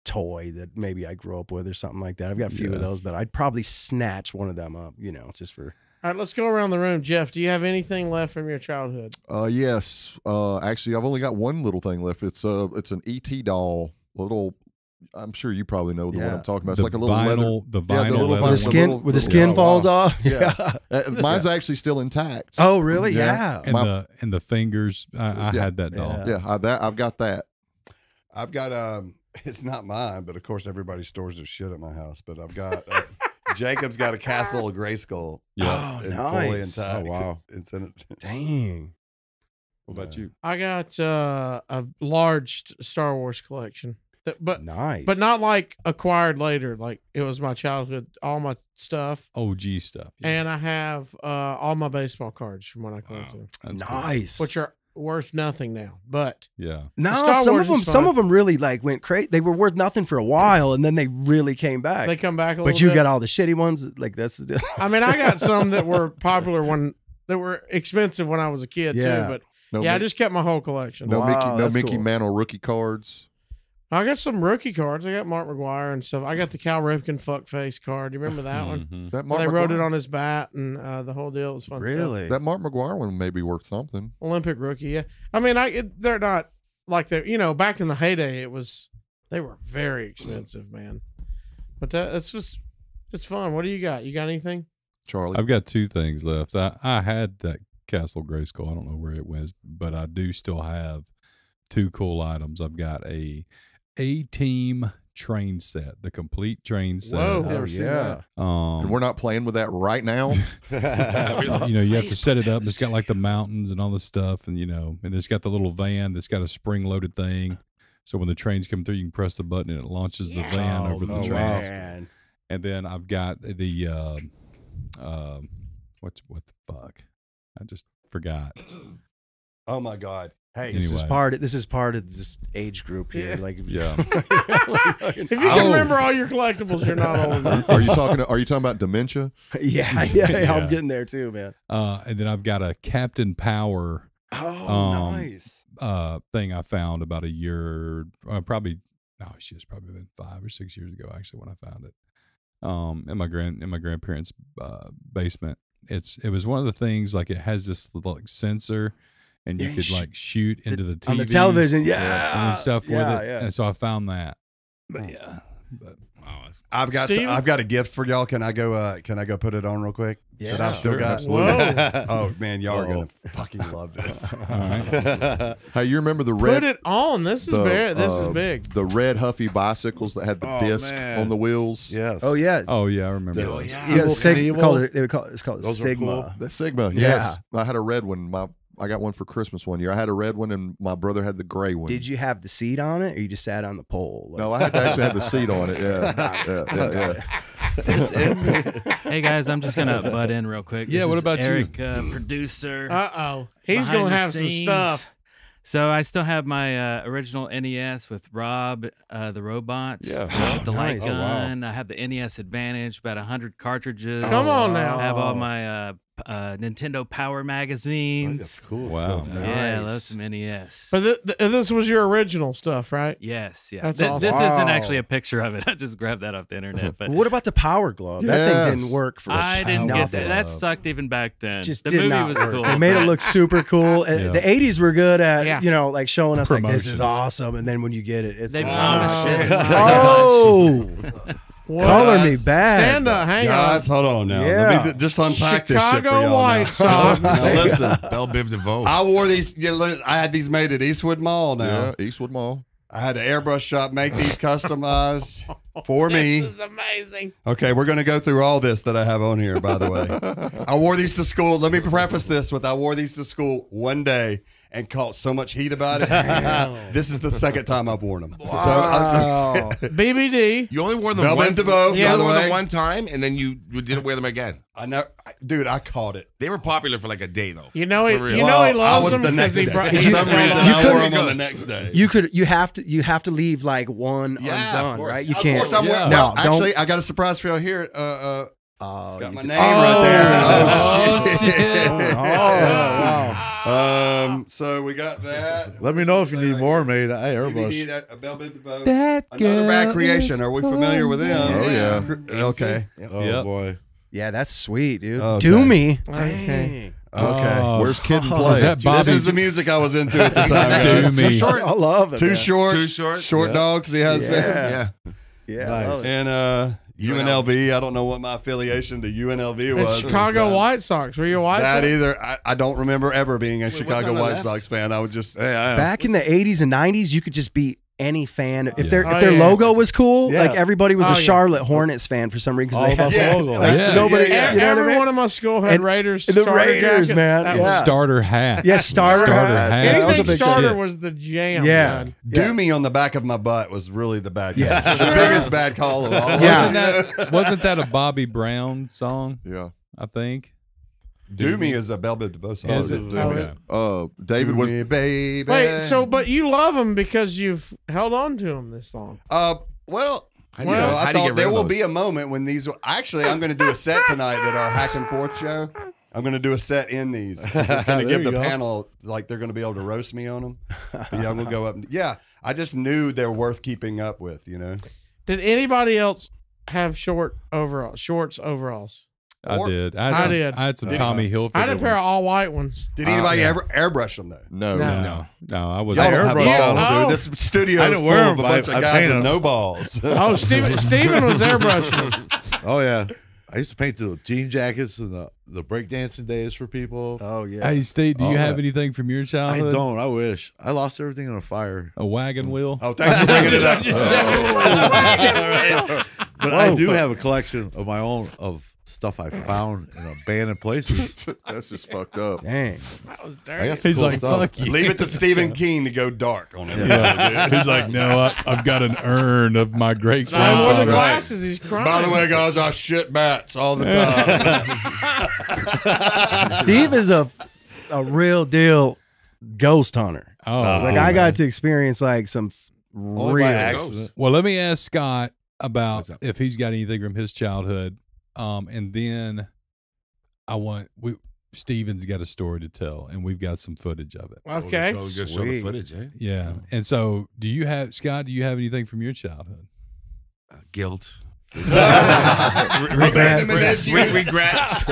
toy that maybe I grew up with or something like that. I've got a few of those, but I'd probably snatch one of them up, you know, just for. All right, let's go around the room. Jeff, do you have anything left from your childhood? Uh, yes. Uh, actually, I've only got one little thing left. It's uh, it's an ET doll. Little. I'm sure you probably know the one I'm talking about. It's the like a little leather. vinyl, the Yeah, the little leather vinyl- the skin, little- where the skin yeah, falls wow. off. [laughs] Yeah. Uh, mine's actually still intact. Oh, really? Yeah. Yeah. and my- the and the fingers. I, I Yeah. had that doll. Yeah. Yeah, I, that I've got that. I've got um, [laughs] it's not mine, but of course everybody stores their shit at my house. But I've got uh, [laughs] Jacob's got a castle of Grayskull. Yeah. Oh, and fully nice. intact. Oh, wow. It's in it. Dang. What about you? I got uh, a large Star Wars collection. That- but Nice. but not like acquired later. Like it was my childhood, all my stuff, OG stuff. yeah. and I have uh, all my baseball cards from when I collected them, That's cool. nice. which are worth nothing now. But Yeah. no, Star some Wars of them, is some fun. of them really like went crazy. They were worth nothing for a while, and then they really came back. they come back a little. but you bit. got all the shitty ones. Like that's the deal. I mean, I got [laughs] some that were popular when that were expensive when I was a kid Yeah. too. But No, yeah, I Mickey- just kept my whole collection. no Wow, Mickey, no that's Mickey cool. Mantle rookie cards. I got some rookie cards. I got Mark McGwire and stuff. I got the Cal Ripken fuckface card. You remember that one? Mhm. That Mark they wrote it on his bat and uh, the whole deal. It was fun. stuff. really. That Mark McGwire one may be worth something. Olympic rookie. Yeah, I mean, I it, they're not like they're you know back in the heyday. It was they were very expensive, man. But that, that's just it's fun. What do you got? You got anything? Charlie. I've got two things left. I, I had that Castle Grayskull. I don't know where it went, but I do still have two cool items. I've got a A Team train set, the complete train set. Whoa. oh Never seen yeah. and Um, we're not playing with that right now. [laughs] [laughs] you know, you have to set it up. It's got like the mountains and all this stuff, and you know, and it's got the little van that's got a spring loaded thing. So when the trains come through, you can press the button and it launches the van over the Oh, train. man. And then I've got the uh, uh, what what the fuck? I just forgot. Oh my God. Hey, This is part. Of, this is part of this age group here. Yeah. Like, Yeah. [laughs] If you can Oh. remember all your collectibles, you're not old enough. are you talking? Are you talking about dementia? [laughs] yeah, [laughs] yeah, Yeah. I'm getting there too, man. Uh, and then I've got a Captain Power Oh, Um, nice. uh thing I found about a year, uh, probably no, she was probably been five or six years ago actually when I found it. Um, in my grand in my grandparents' uh, basement. It's it was one of the things like it has this like sensor, and you Yeah, could sh- like shoot into the TV on the television, yeah, and stuff yeah, with it. yeah. And so I found that. But yeah, but I've got Steve? I've got a gift for y'all. Can I go? Uh, can I go put it on real quick? Yeah, that I've still sure, got. absolutely. [laughs] oh man, y'all are gonna [laughs] fucking love [laughs] this. all right. Hey, you remember the red? Put it on. This is the, big. This is uh, big. The red Huffy bicycles that had the Oh, disc man. on the wheels. yes. Oh yeah. Oh yeah, I remember. Oh, those. yeah. You Sig- called it, they would call it, it's called Those Sigma. cool. The Sigma. Yeah. Yes, I had a red one. My I got one for Christmas one year. I had a red one, and my brother had the gray one. Did you have the seat on it, or you just sat on the pole? Like- No, I had to actually have the seat on it. Yeah, [laughs] yeah, yeah. yeah. Hey guys, I'm just gonna butt in real quick. Yeah, This what is about you? Eric, uh, producer. Uh oh, he's gonna the have some stuff. So I still have my uh, original NES with Rob, uh, the robot. Yeah. with the light Nice. Oh, wow. gun. I have the NES Advantage, about hundred cartridges. Come on now. I have all Oh. my uh, p- uh, Nintendo Power magazines. That's cool. Wow. stuff, man. Yeah, I love Nice. some NES. But th- th- this was your original stuff, right? yes, yeah. That's Th- awesome. This isn't actually a picture of it. [laughs] I just grabbed that off the internet. But [laughs] What about the Power Glove? That Yes. thing didn't work for I didn't get that. That sucked even back then. Just the did movie not was work. cool. They made it look super cool. [laughs] Yeah. The '80s were good at Yeah. you know like showing us like this is awesome, and then when you get it, it's They like, Oh. it oh, What? Color Me Badd. Stand up, hang Guys, hold on now. Yeah. Let me th- just unpack this shit for y'all White now. [laughs] Sox. now listen, Bell Biv DeVoe. I wore these. You know, I had these made at Eastwood Mall. Now Yeah, Eastwood Mall. I had an airbrush shop make these customized for me. This is amazing. Okay, we're going to go through all this that I have on here, by the way. [laughs] I wore these to school. Let me preface this with I wore these to school one day and caught so much heat about it. [laughs] this is the second time I've worn them. So I, Wow. BBD. you only wore them Bell one. Biv DeVoe, you the wore way. them one time, and then you, you didn't wear them again. I know, I- dude, I caught it. They were popular for like a day though. You know he. For real. You know he Well, loves was them the because he brought. [laughs] For some reason, You I couldn't wore them on the next day. You could you have to you have to leave like one Yeah, undone, right? You Of can't. course, I'm Yeah. wearing. No, well, don't- actually, I got a surprise for y'all here. Uh, uh, Oh, got my could- name right there. Oh, Oh, shit. shit. [laughs] Oh, wow. Um, so we got that. Let me know if you need more made. I BBD, airbrush. that, a Bell Biv DeVoe. That Another bad creation. Are we familiar with them? Oh, yeah. Okay. Oh Yep. boy. Yeah, that's sweet, dude. Okay. Do me. Okay. Okay. Oh, Where's Kid and [laughs] Play? is that this Bobby? is the music I was into at the [laughs] time. Do guys. me. Too short. I love it. Too man. short. Too short? Short Yeah. dogs. He has Yeah. Yeah. [laughs] Yeah, I Nice. love it. And uh, UNLV. I don't know what my affiliation to UNLV was. It's Chicago time. White Sox. Were you a White That Sox? either. I, I don't remember ever being a what's Chicago White left? Sox fan. I would just. Hey, I. Back in the 80s and 90s, you could just be any fan. Oh, if Yeah. their Oh, if their yeah. logo was cool, Yeah. like everybody was Oh, a yeah. Charlotte Hornets fan for some reason. All they about [laughs] had- the logo. like, Yeah. nobody, Yeah, you know what I Everyone mean? in my school had And- Raiders. the starter Raiders, jackets. man. Yeah. Starter hat. Yeah, starter, Starter hats. hats. Yeah, that was a Anything big starter shit. was the jam. Yeah. man. Yeah. Do me on the back of my butt was really the bad. Yeah. the biggest bad call of all. Yeah. [laughs] Wasn't that wasn't that a Bobby Brown song? Yeah. I think. Do me is a Bell Biv DeVoe song. Is it? Do Okay. Uh, David Do was me, baby. Wait, so but you love him because you've held on to him this long. Uh, well, How you do you- know, how I do thought get there will those? be a moment when these. Actually, I'm going to do a set tonight at our Hack and Forth show. I'm going to do a set in these. It's going to give the go. panel like they're going to be able to roast me on them. yeah, we'll go up. And, yeah, I just knew they're worth keeping up with. You know, Did anybody else have short overalls, shorts overalls? I Or- did. I had I some, did. I had some Did- Tommy Hilfiger. I had a pair of all white ones. did Uh, anybody yeah. ever airbrush them though? no, No. No. No, I was. Y'all don't have balls, them. dude. This studio I is didn't full wear of them, a bunch I- of guys painted with them. no balls. [laughs] Oh, Steven, [laughs] Steven was airbrushing. Oh yeah, I used to paint the jean jackets and the the breakdancing days for people. Oh yeah. Hey, Steve, do you All have that. anything from your childhood? I don't. I wish I lost everything in a fire. A wagon wheel? Oh, thanks for bringing it [laughs] up. But I do have a collection of my own of stuff I found in abandoned places. [laughs] That's just fucked up. Dang. That was I dirty. got some He's cool like, stuff. fuck you. Leave it to Steven King to go dark on it. [laughs] He's like, no, I, I've got an urn of my great I wore the grandfather. glasses. He's crying. By the way, guys, I shit bats all the time. [laughs] Steve is a a real deal ghost hunter. Oh, Like oh, I got to experience like some f- Only by real. accident. Well, let me ask Scott about What's up? if he's got anything from his childhood, um, and then I want we Steven's got a story to tell, and we've got some footage of it. Okay. So just show the Sweet. footage, eh? Yeah, and so do you have Scott? Do you have anything from your childhood? Uh, guilt. Abandonment Re- issues. regrets,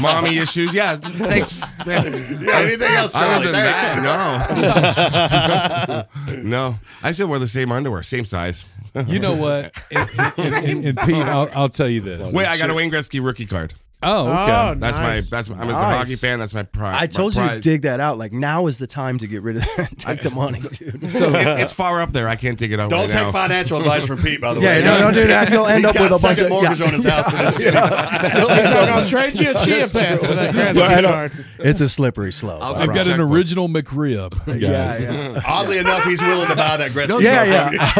mommy issues. Yeah, thanks. Yeah, anything else, Other than Thanks. that, no, [laughs] no. I still wear the same underwear, same size. You know what? [laughs] and, and- and- and Pete, I'll, I'll tell you this. Wait, I got a Wayne Gretzky rookie card. Oh, okay. Oh, That's nice. my. That's my. I'm a Nice. hockey fan. That's my pride. I told you to dig that out. Like now is the time to get rid of that. Take the money, dude. [laughs] So it- it's [laughs] far up there. I can't dig it out. Don't right take now. financial advice from Pete, by the way. [laughs] Yeah, way. no, don't do that. You'll end He's up got with a bunch second of mortgage yeah. on his house for this shit. He's like, I'll trade you a chia pet for that Gretzky I know. card. It's a slippery slope. I'll I I've got promise. an original McRib. Guys. Yeah, yeah. Oddly enough, he's willing to buy that Gretzky. Yeah, card. yeah.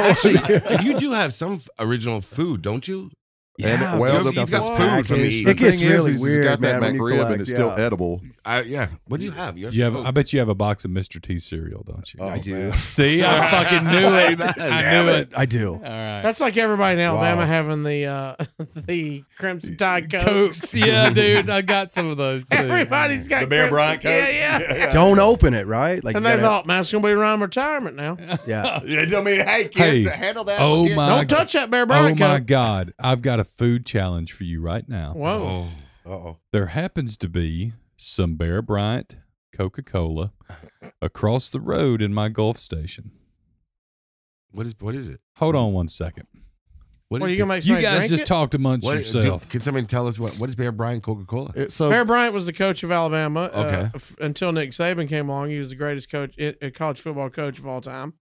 Actually, you do have some f- original food, don't you? Yeah, well, the, he's got is food from the packaged. East. It gets thing is, really he's weird, got that man. when you McRib and collect, it's still edible. I, yeah. What do you have? You have, You have, I bet you have a box of Mr. T cereal, don't you? Oh, I do. man. [laughs] See, I fucking knew it. [laughs] I knew it. I do. All right. That's like everybody in Alabama Wow. having the uh, [laughs] the Crimson Tide Coke. Cokes. Yeah, dude. I got some of those. Too. Everybody's got The Bear Bryant Coke. Yeah, yeah. Don't open it, right? Like And you they gotta- thought, man, it's gonna be around retirement now. yeah. Yeah, I mean, hey, kids, Hey. handle that. Oh Get- my Don't touch that Bear Bryant. Oh my God. I've got a food challenge for you right now. Whoa. Oh, Uh-oh. There happens to be some Bear Bryant Coca Cola across the road in my Gulf station. what is what is it? Hold on one second. What What is are you gonna make You guys just it? talked amongst What, yourself. do- can somebody tell us what what is Bear Bryant Coca Cola? It, so Bear Bryant was the coach of Alabama. uh, Okay. f- until Nick Saban came along, he was the greatest coach, i- uh, college football coach of all time.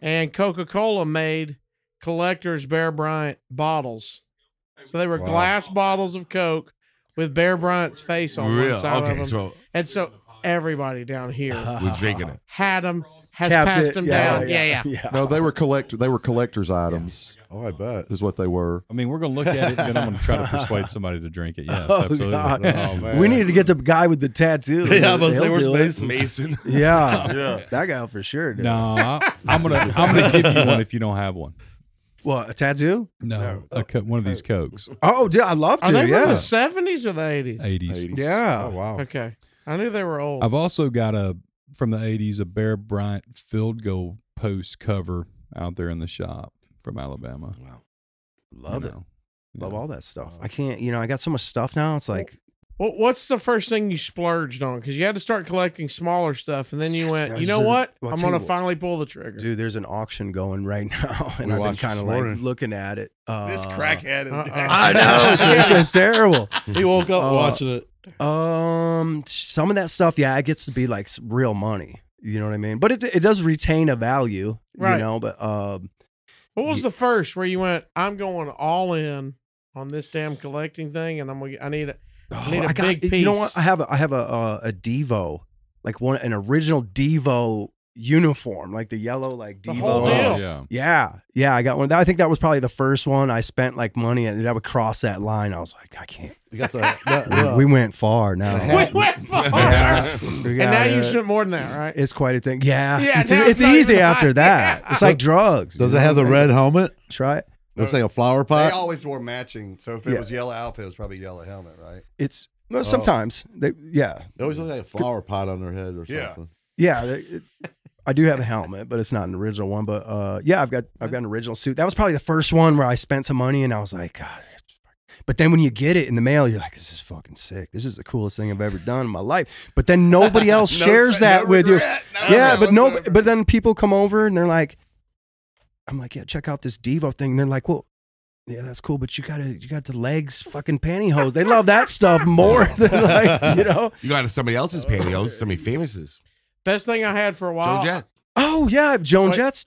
And Coca Cola made collectors Bear Bryant bottles. So they were Wow. glass bottles of Coke with Bear Bryant's face on Real? one side of them. so and so everybody down here [laughs] was drinking it. had them, has Capped passed it. them yeah, down. Yeah, yeah. yeah no, they were collect they were collectors items. Oh, I bet. Is what they were. I mean, we're going to look at it, and I'm going to try to persuade somebody to drink it. Yes, [laughs] Oh, absolutely. God. Oh, man. We needed to get the guy with the tattoo. [laughs] Yeah, I was He'll say, where's do. Mason? Mason. Yeah. Yeah. That guy for sure. Dude. No, I, I'm gonna I'm gonna give you one if you don't have one. What, a tattoo? No, a co- one of these cokes, Oh, dude, I'd love to. Are they from yeah. the seventies or the eighties? 80s. 80s. Yeah. Oh, wow. Okay, I knew they were old. I've also got a from the 80s a Bear Bryant field goal post cover out there in the shop from Alabama. Wow. Love You it. know, Love yeah. all that stuff. I can't, you know, I got so much stuff now. It's like, What, what's the first thing you splurged on? Because you had to start collecting smaller stuff, and then you went, you know a- what? well, I'll I'm gonna what. finally pull the trigger. dude, there's an auction going right [laughs] now, and We I've been kind of like looking at it. Uh, This crackhead is. uh-uh. I know [laughs] it's, it's, it's terrible. [laughs] He woke up Uh, watching it. Um, some of that stuff, yeah, it gets to be like real money. You know what I mean? But it it does retain a value, Right. you know. But um, What was Ye- the first where you went? I'm going all in on this damn collecting thing, and I'm gonna. I need it. I need a I got, big You know what? I have a, I have a uh, a Devo, like one an original Devo uniform, like the yellow like The Devo. whole Oh, yeah. Yeah, yeah, I got one. I think that was probably the first one I spent like money, and I would cross that line. I was like, I can't. You got the, the, We, the- we went far now. [laughs] We went [laughs] far. We [laughs] and got now you it. spent more than that, right? It's quite a thing. Yeah, Yeah, it's, it's it's easy after hot. that. Yeah. It's like drugs. does it have know the what I mean? red helmet? Try it. Looks say a flower pot. They pot. always wore matching. So if it Yeah. was yellow outfit, it was probably yellow helmet, right? It's Oh. well, sometimes they yeah They always look like a flower pot on their head or something. yeah. they- it- I do have a helmet, but it's not an original one. But uh, yeah, I've got I've got an original suit. That was probably the first one where I spent some money, and I was like, God. But then when you get it in the mail, you're like, this is fucking sick. This is the coolest thing I've ever done in my life. But then nobody [laughs] else No shares se- that no with you. no yeah, regret but no, but then people come over and they're like, I'm like, yeah, check out this Devo thing. And they're like, well, yeah, that's cool, but you got to you got the legs fucking pantyhose. They love that stuff more [laughs] than like you know. You got somebody else's pantyhose, somebody famous's. Best thing I had for a while. Joan Jett. Oh yeah, Joan Wait. Jett's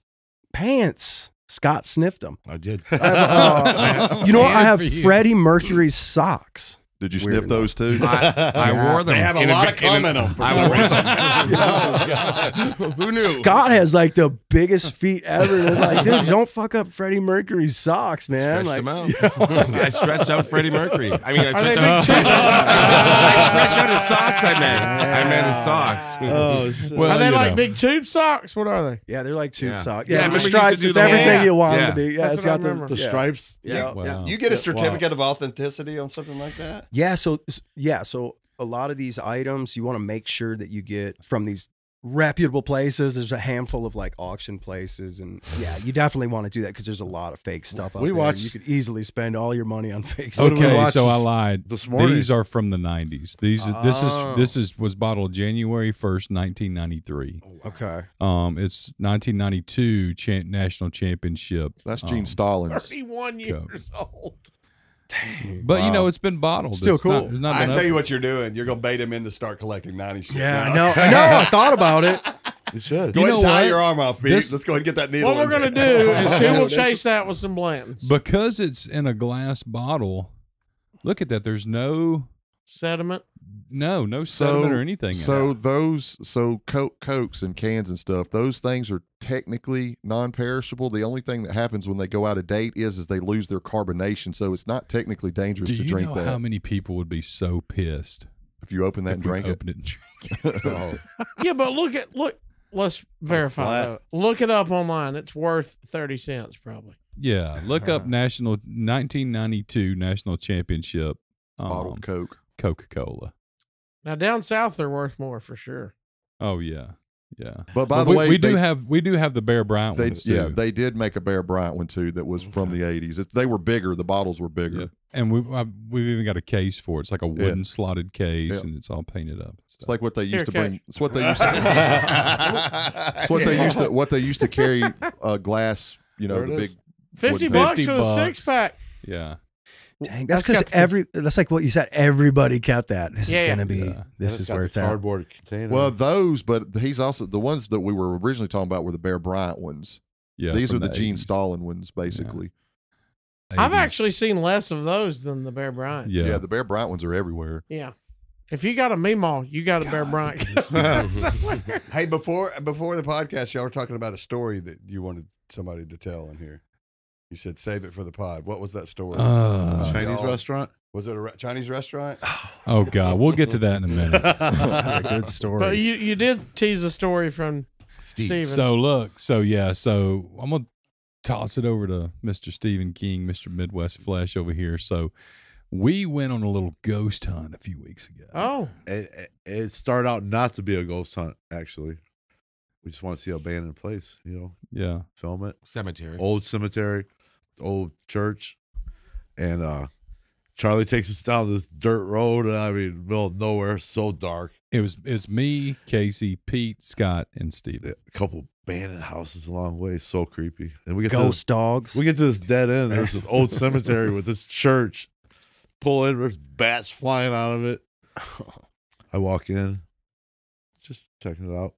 pants. Scott sniffed them. I did. [laughs] Uh, you know what? I have Good you. Freddie Mercury's socks. Did you sniff those too? [laughs] I, I wore them. They have a in lot of in cum in 'em for I some wore reason. them. [laughs] [laughs] Oh, Who knew? Scott has like the biggest feet ever. It's like, dude, don't fuck up Freddie Mercury's socks, man. Stretched like, them out. I stretched out Freddie Mercury. I mean, I Are they stretched big out. too? I stretched out his socks. I meant. I meant his socks. Oh, shit. Well, Are they like know. big tube socks? What are they? yeah, they're like tube Yeah. socks. Yeah, Yeah, the you used to stripes. It's everything you want Yeah. it to be. Yeah, That's it's what I got the, remember. the yeah. stripes. Yeah. You get a certificate of authenticity on something like that? Yeah, so yeah, so a lot of these items you want to make sure that you get from these reputable places. There's a handful of like auction places, and yeah, you definitely want to do that because there's a lot of fake stuff out We watch. You could easily spend all your money on fake stuff. What did we Okay, so I lied. this morning? These are from the '90s. These this Oh. is this is was bottled January 1st, 1993. Okay, Um, it's 1992 cha- national championship. That's Gene um, Stallings. 31 years old. But you know, it's been bottled. Still It's cool. it's not I been tell up- you what you're doing. You're gonna bait him in to start collecting 90 shit. yeah, I now. know, I know. I thought about it. [laughs] You should. Go You ahead and tie what? your arm off, Pete. This- Let's go ahead and get that needle. What we're gonna there. do is [laughs] who will chase that with some Blanton's. because it's in a glass bottle. Look at that. There's no Sediment. No no So sediment or anything. So it. those so Coke cokes and cans and stuff, those things are technically non-perishable. The only thing that happens when they go out of date is is they lose their carbonation. So it's not technically dangerous do to drink know that how many people would be so pissed if you open that if and we drink it. opened it and drank it? [laughs] Oh, Yeah, but look at look. Let's verify. flat. That. Look it up online. It's worth thirty cents probably. Yeah, look up [laughs] national 1992 national championship um, Bottled Coke. Coca Cola. Now down south they're worth more for sure. Oh yeah, yeah. But by Well, the we, way, we do have we do have the Bear Bryant They, ones too. yeah, they did make a Bear Bryant one too that was from the '80s. It, they were bigger. The bottles were bigger. Yeah. and we I, we've even got a case for it. It's like a wooden slotted case, Yeah. and it's all painted up. It's like what they used Here, to bring. catch. It's what they used. To, [laughs] it's what they used to. What they used to carry a glass. You know, There the big. Fifty bucks for the bucks. six pack. yeah, Dang, that's That's because got the- every that's like what you said. Everybody kept that. This Yeah, is yeah. gonna be. Yeah. This is where the it's at. cardboard container. Well, those, but he's also the ones that we were originally talking about were the Bear Bryant ones. yeah. These are from the, Gene 80s. Stallings ones, basically. I've actually seen less of those than the Bear Bryant. yeah. Yeah. the Bear Bryant ones are everywhere. Yeah. If you got a Meemaw, you got a Bear Bryant. [laughs] [laughs] Hey, before before the podcast, y'all were talking about a story that you wanted somebody to tell in here. You said save it for the pod. What was that story? Uh, Chinese y'all- restaurant. was it a re- Chinese restaurant? [sighs] oh God, we'll get to that in a minute. [laughs] That's a good story. but you, you did tease a story from Steve. Steven. So look, so yeah, so I'm gonna toss it over to Mr. Steven King, Mr. Midwest Flesh over here. So we went on a little ghost hunt a few weeks ago. oh, It, it, it started out not to be a ghost hunt. Actually, we just want to see an abandoned place. You know, Yeah. film it. Cemetery. Old cemetery, old church, and uh Charlie takes us down this dirt road. I mean, middle of nowhere, so dark. It was it's me, Casey, Pete, Scott, and Steve. A couple abandoned houses along the way, so creepy. And we get to this Ghost dogs. We get to this dead end. There's this old cemetery with this church. Pull in, there's bats flying out of it. [laughs] I walk in, just checking it out.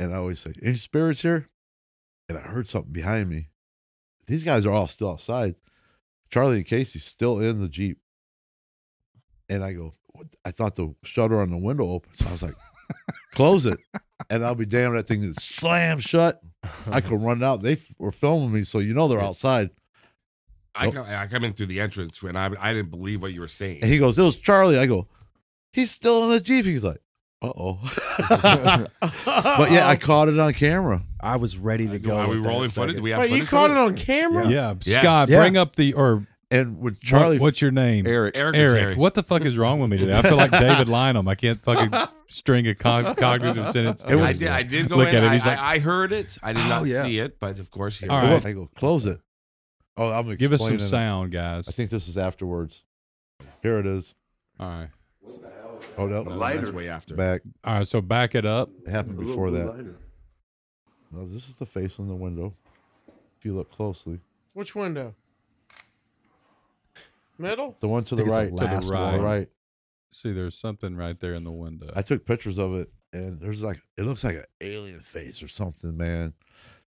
and I always say, "Any spirits here?" And I heard something behind me. These guys are all still outside. Charlie and Casey still in the jeep, and I go, what? I thought the shutter on the window opened, so I was like, [laughs] "Close it," and I'll be damned that thing is slam shut. I could run out. They were filming me, so you know they're outside. I come, I come in through the entrance and I, I didn't believe what you were saying. And he goes, "It was Charlie." I go, "He's still in the jeep." He's like, "Uh oh." [laughs] [laughs] but yeah, I caught it on camera. I was ready to go. Are we rolling footage? Do we have Wait, you footage caught it on camera? Yeah, Yes. Scott, Yeah. bring up the or And when Charlie. Charlie, what's your name? Eric. Eric, is Eric. Eric. What the fuck is wrong with me today? I feel like David Lynham. I can't fucking [laughs] string a cog- cognitive sentence. It was- I did. I did go Look in. at it, I, he's like- I, I heard it. I did Oh, not yeah. see it, but of course, here. All I right. go, I go, close it. Oh, I'm Give us some explaining it. sound, guys. I think this is afterwards. Here it is. All right. Oh no, No, that's way after. back. All right. So back it up. It happened before that. No, this is the face on the window. If you look closely, Which window? Middle? the one to the think the right, to last the one. right. See, there's something right there in the window. I took pictures of it, and there's like it looks like an alien face or something, man.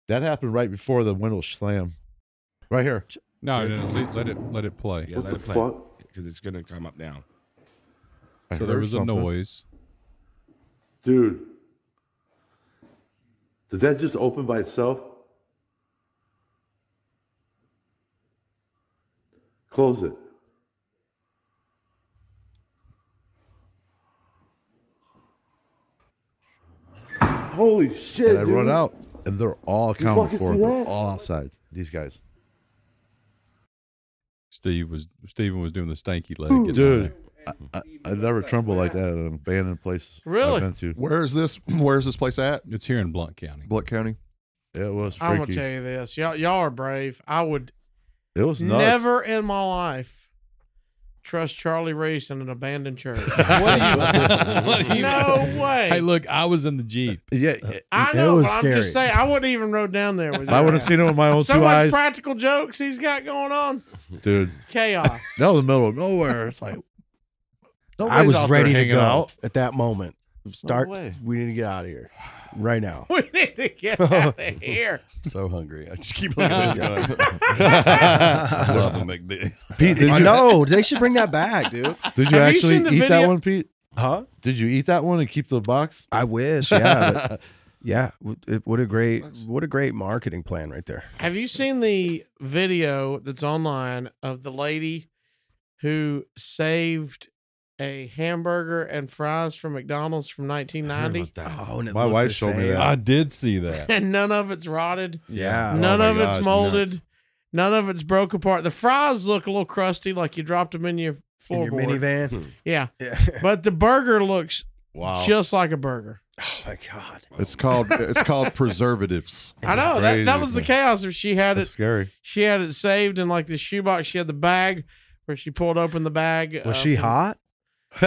That happened right before the window slam. Right here. no, no, no, let- let it let it play. Yeah, let it play because it's gonna come up now. I So there heard was a noise. Dude, did that just open by itself? Close it. Holy shit! And I run out, and they're all accounted for. They're that? all outside. These guys, Steve was Steven was doing the stanky leg. dude. I, I, I never tremble like that in an abandoned place Really? I've been to. Where is this? Where's this place at? It's here in Blount County. Blount County. It was Freaky. I'm gonna tell you this. Y'all, y'all are brave. I would It was nuts. never in my life trust Charlie Reese in an abandoned church. [laughs] [laughs] What do you- no way. Hey, look, I was in the jeep. Yeah, it- I it know, was but I'm just saying I wouldn't even rode down there with if [laughs] I would have seen it with my own so two much eyes, practical jokes he's got going on. dude. Chaos. That was the middle of nowhere. It's like I was ready to go out. at that moment. Start. way. we need to get out of here [sighs] right now. we need to get [laughs] out of here. So hungry. I just keep looking at this guy. I [laughs] love the McD. Pete, did I you, know they should bring that back, dude. [laughs] did you Have actually seen the eat that one, Pete? Huh? Did you eat that one and keep the box? I wish. Yeah. but- yeah. it- What a great, what a great marketing plan right there. Have you seen the video that's online of the lady who saved a hamburger and fries from McDonald's from 1990. Oh, My wife showed me that. I did see that. [laughs] and none of it's rotted? Yeah. Oh None my of gosh, it's molded. nuts. None of it's broke apart. The fries look a little crusty, like you dropped them in your In your minivan. Yeah, Yeah. [laughs] but the burger looks Wow. just like a burger. oh my god. It's called it's called [laughs] preservatives. I know that, that was the chaos. If she had That's it, scary. she had it saved in like the shoebox. She had the bag where she pulled open the bag. Was uh, she hot? [laughs]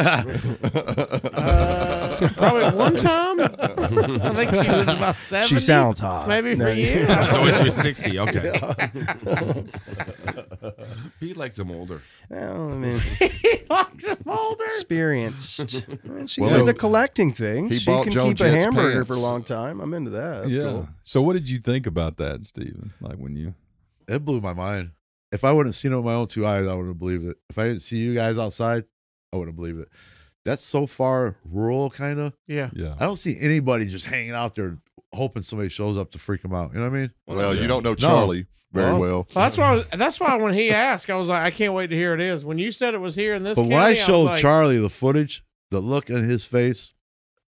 Uh, probably one time. I think she was about seventy. She sounds hot. maybe for No, you. so when she was 60, [laughs] okay. Pete likes them older. Well, I mean, he likes them older. experienced. And she's Well, into collecting things. he she can Joan keep a Jett's hamburger pants. for a long time. I'm into that. That's yeah. cool. So what did you think about that, Steven? Like when you It blew my mind. If I wouldn't have seen it with my own two eyes, I wouldn't have believed it. If I didn't see you guys outside, I wouldn't believe it. That's so far rural, kind of. Yeah. Yeah. I don't see anybody just hanging out there hoping somebody shows up to freak them out. You know what I mean? Well, Yeah. you don't know Charlie very well. Well, that's why. I was, that's why when he asked, I was like, I can't wait to hear it is. When you said it was here in this, But when I county, was showed like, Charlie the footage, the look in his face,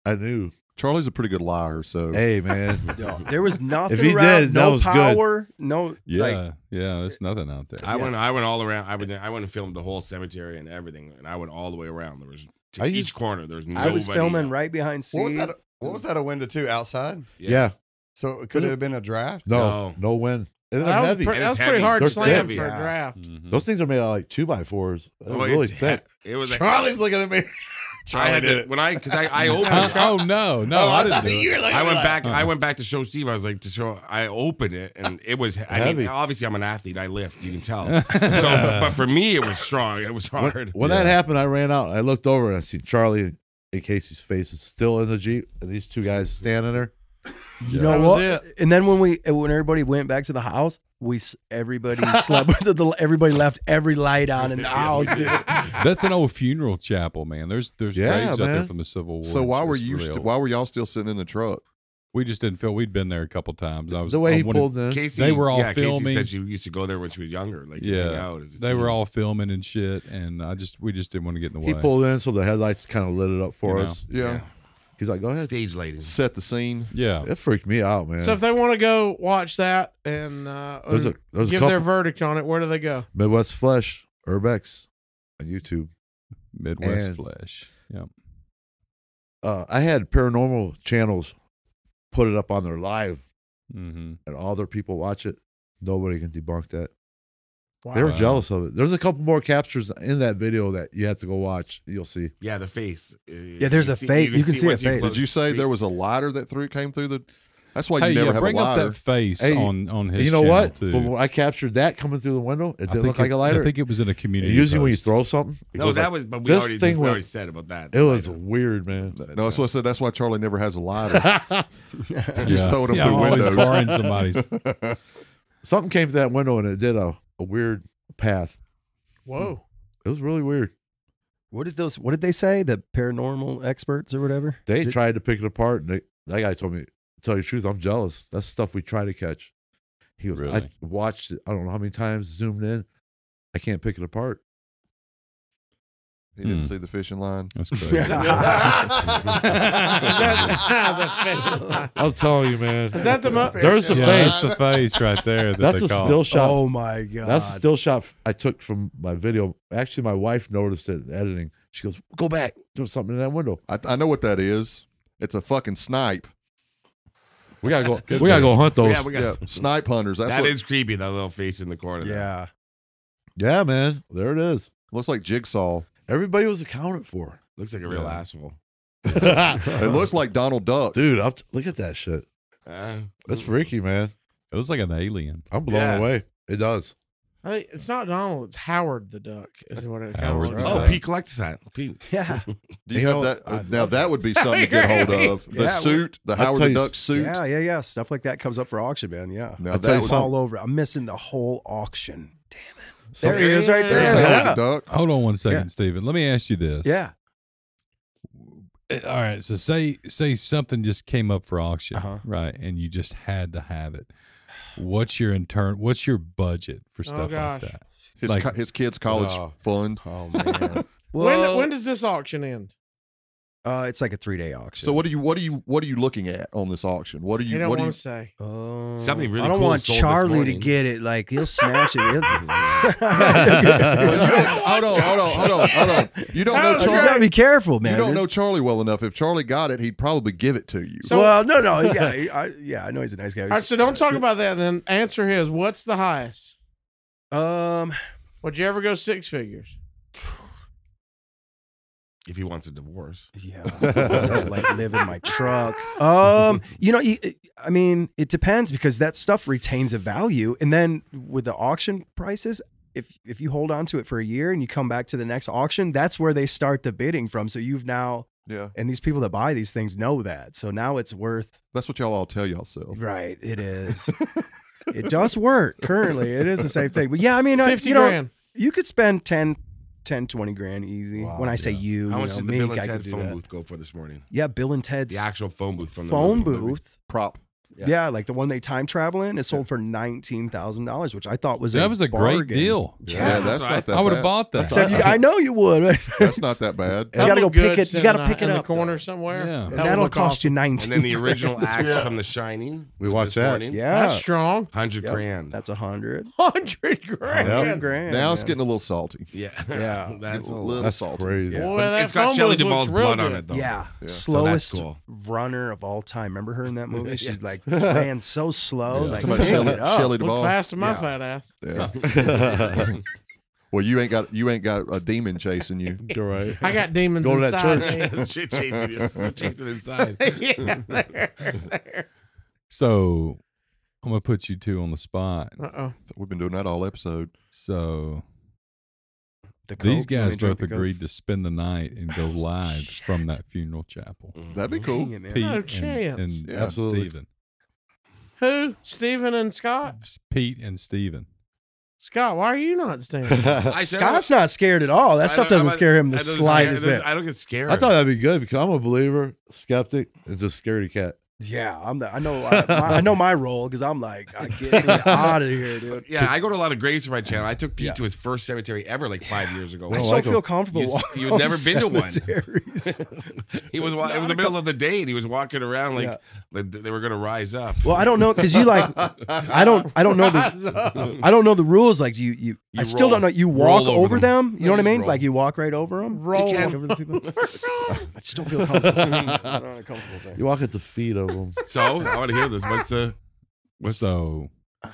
I knew. Charlie's a pretty good liar, so Hey, man. [laughs] There was nothing If he around, did, that no was good. power, no Yeah. like yeah. There's nothing out there. I went. I went all around. I went. I went and filmed the whole cemetery and everything, and I went all the way around. There was to I each used- corner. There's was nobody. I was filming right behind Steve. What was that? What was that a window too? Outside? yeah. yeah. So it could it have been a draft? No, No. no wind. And that was, pre- And that was pretty heavy. hard They're slam thick. for a Yeah. draft. Mhm. Those things are made out of like two by fours. They're Oh, really it, thick. It was. Charlie's looking at me. I had did to it. when I because I I [laughs] opened. Uh, oh no, no, I didn't do it. I went back. I went back to show Steve. I was like to show. I opened it and it was. I Heavy. mean, obviously I'm an athlete. I lift. You can tell. [laughs] so, but for me, it was strong. It was hard. When that happened, I ran out. I looked over and I see Charlie and Casey's face is still in the Jeep and these two guys standing there. You Yeah. know what? it. And then when we when everybody went back to the house, we everybody [laughs] slept the everybody left every light on in the house. dude. That's an old funeral chapel, man. There's there's Yeah, graves out there from the Civil War. So why were you? really st- why were y'all still sitting in the truck? We just didn't feel we'd been there a couple times. I was the way I he wanted- pulled in. Casey, They were all yeah, Casey filming. said she used to go there when she was younger. Like Yeah, out as a they were all filming and shit, and I just we just didn't want to get in the way. He pulled in, so the headlights kind of lit it up for You know. us. Yeah, He's like, "Go ahead." stage lighting. set the scene. yeah, It freaked me out, man. So if they want to go watch that and uh, There's a- and there's a give their verdict on it, where do they go? Midwest Flesh, Urbex, on YouTube. Midwest And- Flesh. Yeah, Uh, I had paranormal channels put it up on their live, mm-hmm. and all their people watch it. Nobody can debunk that. Wow. They were jealous of it. There's a couple more captures in that video that you have to go watch. You'll see. Yeah, the face. Uh, yeah, there's a face. You can see a face. close Did you say there was a lighter that through came through the? That's why you Hey, never yeah, have bring a up that face Hey, on on his. You know what? Too. But when I captured that coming through the window, it didn't think look like a lighter. I think it was in a And community. usually when you throw something, No, goes that like- was. But we this already, thing we went- already said about that. It was Later. weird, man. no, that's what I said. That's why Charlie never has a lighter. [laughs] yeah. just throwing them yeah, through I'm always windows. borrowing somebody's. [laughs] something came through that window and it did a, a weird path. Whoa. It was really weird. What did those? What did they say? The paranormal experts or whatever. They Did- tried to pick it apart, and they, that guy told me, "Tell you the truth, I'm jealous. That's stuff we try to catch." He goes, "I watched it. I don't know how many times, zoomed in. I can't pick it apart." He didn't Hmm. see the fishing line. That's [laughs] crazy. Is that, [laughs] I'm telling you, man. is that the mo- There's the yeah, face. the face right there. That That's they a call. still shot. Oh my god! That's a still shot I took from my video. Actually, my wife noticed it in editing. She goes, "Go back. There's something in that window. I, I know what that is. It's a fucking snipe. We gotta go. we gotta go hunt those." Yeah, we got. Yeah, [laughs] snipe hunters. That's That what is creepy. That little face in the corner. there. yeah. Yeah, man. There it is. looks like jigsaw. Everybody was accounted for. looks like a real Yeah. asshole. [laughs] It looks like Donald Duck. Dude, I'm t- look at that shit. Uh, That's freaky, man. It was like an alien. I'm blown Yeah. away. It does. I think it's not Donald. It's Howard the duck. Is what it Howard counts. the oh, Duck. Pete collects that. Pete. [laughs] Yeah. Do you You have know, that? uh, I'd now love that would be [laughs] something to get hold of. The Yeah, suit, the I'll Howard tell the you- Duck suit. Yeah, yeah, yeah. Stuff like that comes up for auction, man. Yeah. Now I'll tell that you would, something. all over. I'm missing the whole auction. Damn it. So- There he is right there. the Yeah. Duck. Hold on one second, Yeah. Steven. Let me ask you this. Yeah. Uh, All right. So say say something just came up for auction, Uh-huh. right? And you just had to have it. What's your intern? What's your budget for stuff gosh. like that? His Like- co- his kid's college Oh. fund. Oh man. [laughs] When when does this auction end? Uh, it's like a three day auction. So what are you what are you what are you looking at on this auction? What are You you don't what do you want to say. Um, Something really I don't cool want Charlie to get it. Like he'll snatch it. He'll- [laughs] [laughs] Well, you don't, hold on, hold on, hold on, hold on. You don't know How's [laughs] you gotta be careful, man. You don't know Charlie well enough. If Charlie got it, he'd probably give it to you. So- well, no, no, yeah, I, yeah, I know he's a nice guy. All right, so don't talk about that. Then answer his. What's the highest? Um, Would you ever go six figures? If he wants a divorce. yeah, [laughs] I like live in my truck. Um, you know, I mean, it depends because that stuff retains a value, and then with the auction prices. If, if you hold on to it for a year and you come back to the next auction, that's where they start the bidding from. So you've now, Yeah, and these people that buy these things know that. So now it's worth that's what y'all all tell yourself. Right, it is. [laughs] it does work currently. It is the same thing. But yeah, I mean, I, Fifty you know, you could spend 10, 10 20 grand easy. Wow, when I say yeah. you, How you much know, did the me, Bill and I Ted could phone that. booth go for this morning? Yeah, Bill and Ted's The actual phone booth from the phone movie. booth. Prop. Yeah. like the one they time travel in, it sold for nineteen thousand dollars, which I thought was a that was a great deal. Yeah, Yeah, that's so not that. I would have bought that. Except you, [laughs] I know you would. [laughs] That's not that bad. You gotta go pick it- you gotta uh, pick it in up, the corner though. Yeah. somewhere. And and That would that'll look cost you awesome. nineteen. And then the original [laughs] grand. acts from The Shining. We watched that. morning. Yeah, That's strong. Hundred Yep, grand. That's a hundred. Hundred grand. Hundred grand. Now it's getting a little salty. yeah. Yeah. That's a a little salty. crazy. Yeah. Boy, But that it's got Shelley booth Duvall's blood on it, though. Yeah, Yeah. So that's slowest runner of all time. Remember her in that movie? She Yeah. Like ran so slow. Yeah. Like Talking about pick Shelley, it up. Shelley Look Duvall. fast to my Yeah. fat ass. Yeah. [laughs] well, you ain't got you ain't got a demon chasing you. You're [laughs] right. I got demons Go to that inside me. [laughs] Shit chasing you. Chasing inside. yeah, there, there. So I'm gonna put you two on the spot. Uh-oh. We've been doing that all episode. So The These Coke, you wanna guys both the Coke? agreed to spend the night and go live from that funeral chapel. That'd be cool. Dang it, man. Pete No and, chance. and uh, Yeah, absolutely. Steven. Who? Steven and Scott? Pete and Steven. Scott, why are you not staying? [laughs] I said- Scott's not scared at all. That I stuff don't- doesn't I'm- scare him the I doesn't slightest scare- bit. I don't get scared. I thought that'd be good because I'm a believer, skeptic, and just scaredy cat. Yeah, I'm. The, I know. I, my, I know my role because I'm like, I get out of here, dude. [laughs] Yeah, I go to a lot of graves for my channel. I took Pete Yeah. to his first cemetery ever, like five years ago. I don't still like feel 'em. comfortable. You- walking you'd on never been to one. cemeteries. [laughs] [laughs] he was. It's wa- It was the a middle of the day, and he was walking around like, Yeah. like they were going to rise up. well, I don't know because you like. I don't. I don't know the. I don't know the rules. Like you. You. I still roll- don't know. You walk over over them. them. You know what I mean? roll. Like you walk right over them. Roll. You can't- over the people. I still feel comfortable. Not a comfortable thing. You walk at the feet of them. [laughs] so I want to hear this. What's the? What's so [sighs]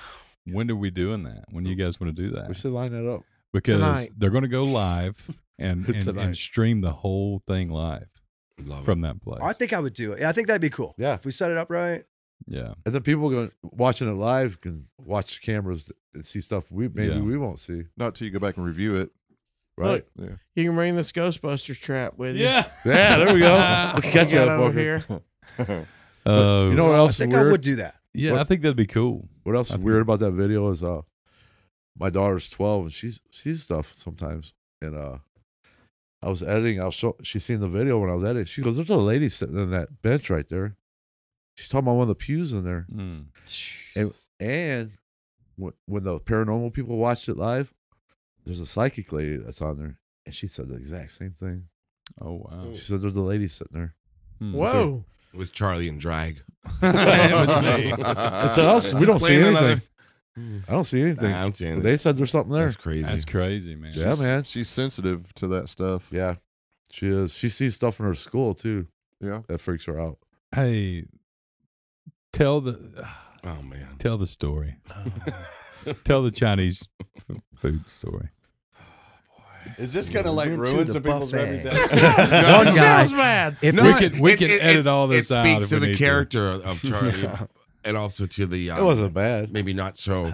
when are we doing that? When do you guys want to do that? We should line that up. Because Tonight. they're going to go live [laughs] and, and, Tonight. and stream the whole thing live Love from that place. I think I would do it. Yeah, I think that'd be cool. Yeah. If we set it up right. yeah. And then people going watching it live can watch cameras and see stuff we maybe Yeah. we won't see. Not till you go back and review it. Right? Yeah. You can bring this Ghostbusters trap with you. Yeah. Yeah, there we go. [laughs] We Catch got that over here. Uh, You know what else I think I would do that. Yeah, What- I think that'd be cool. What else I is weird about that video is uh my daughter's 12 and she's sees stuff sometimes. And uh I was editing, I was show she's seen the video when I was editing. She goes, There's a lady sitting on that bench right there. She's talking about one of the pews in there. Mm. And and when, when the paranormal people watched it live, there's a psychic lady that's on there. And she said the exact same thing. Oh wow. She said there's a lady sitting there. Hmm. Whoa. It was Charlie and Drag. [laughs] it was me. It's us. We don't see Playing anything. another- I don't see anything. Nah, I'm saying they said there's something there. That's crazy. That's crazy, man. Yeah, man. She's sensitive to that stuff. Yeah, she is. She sees stuff in her school too. Yeah. That freaks her out. Hey, tell the oh man. tell the story. [laughs] tell the Chinese f- food story. Is this gonna like Went ruin some people's buffet. reputation? [laughs] No, One guy- Sounds bad. If No, we this, could we could edit all this it out. speaks if to we the need character of [laughs] Charlie, and also to the. Um, It wasn't bad. maybe not so.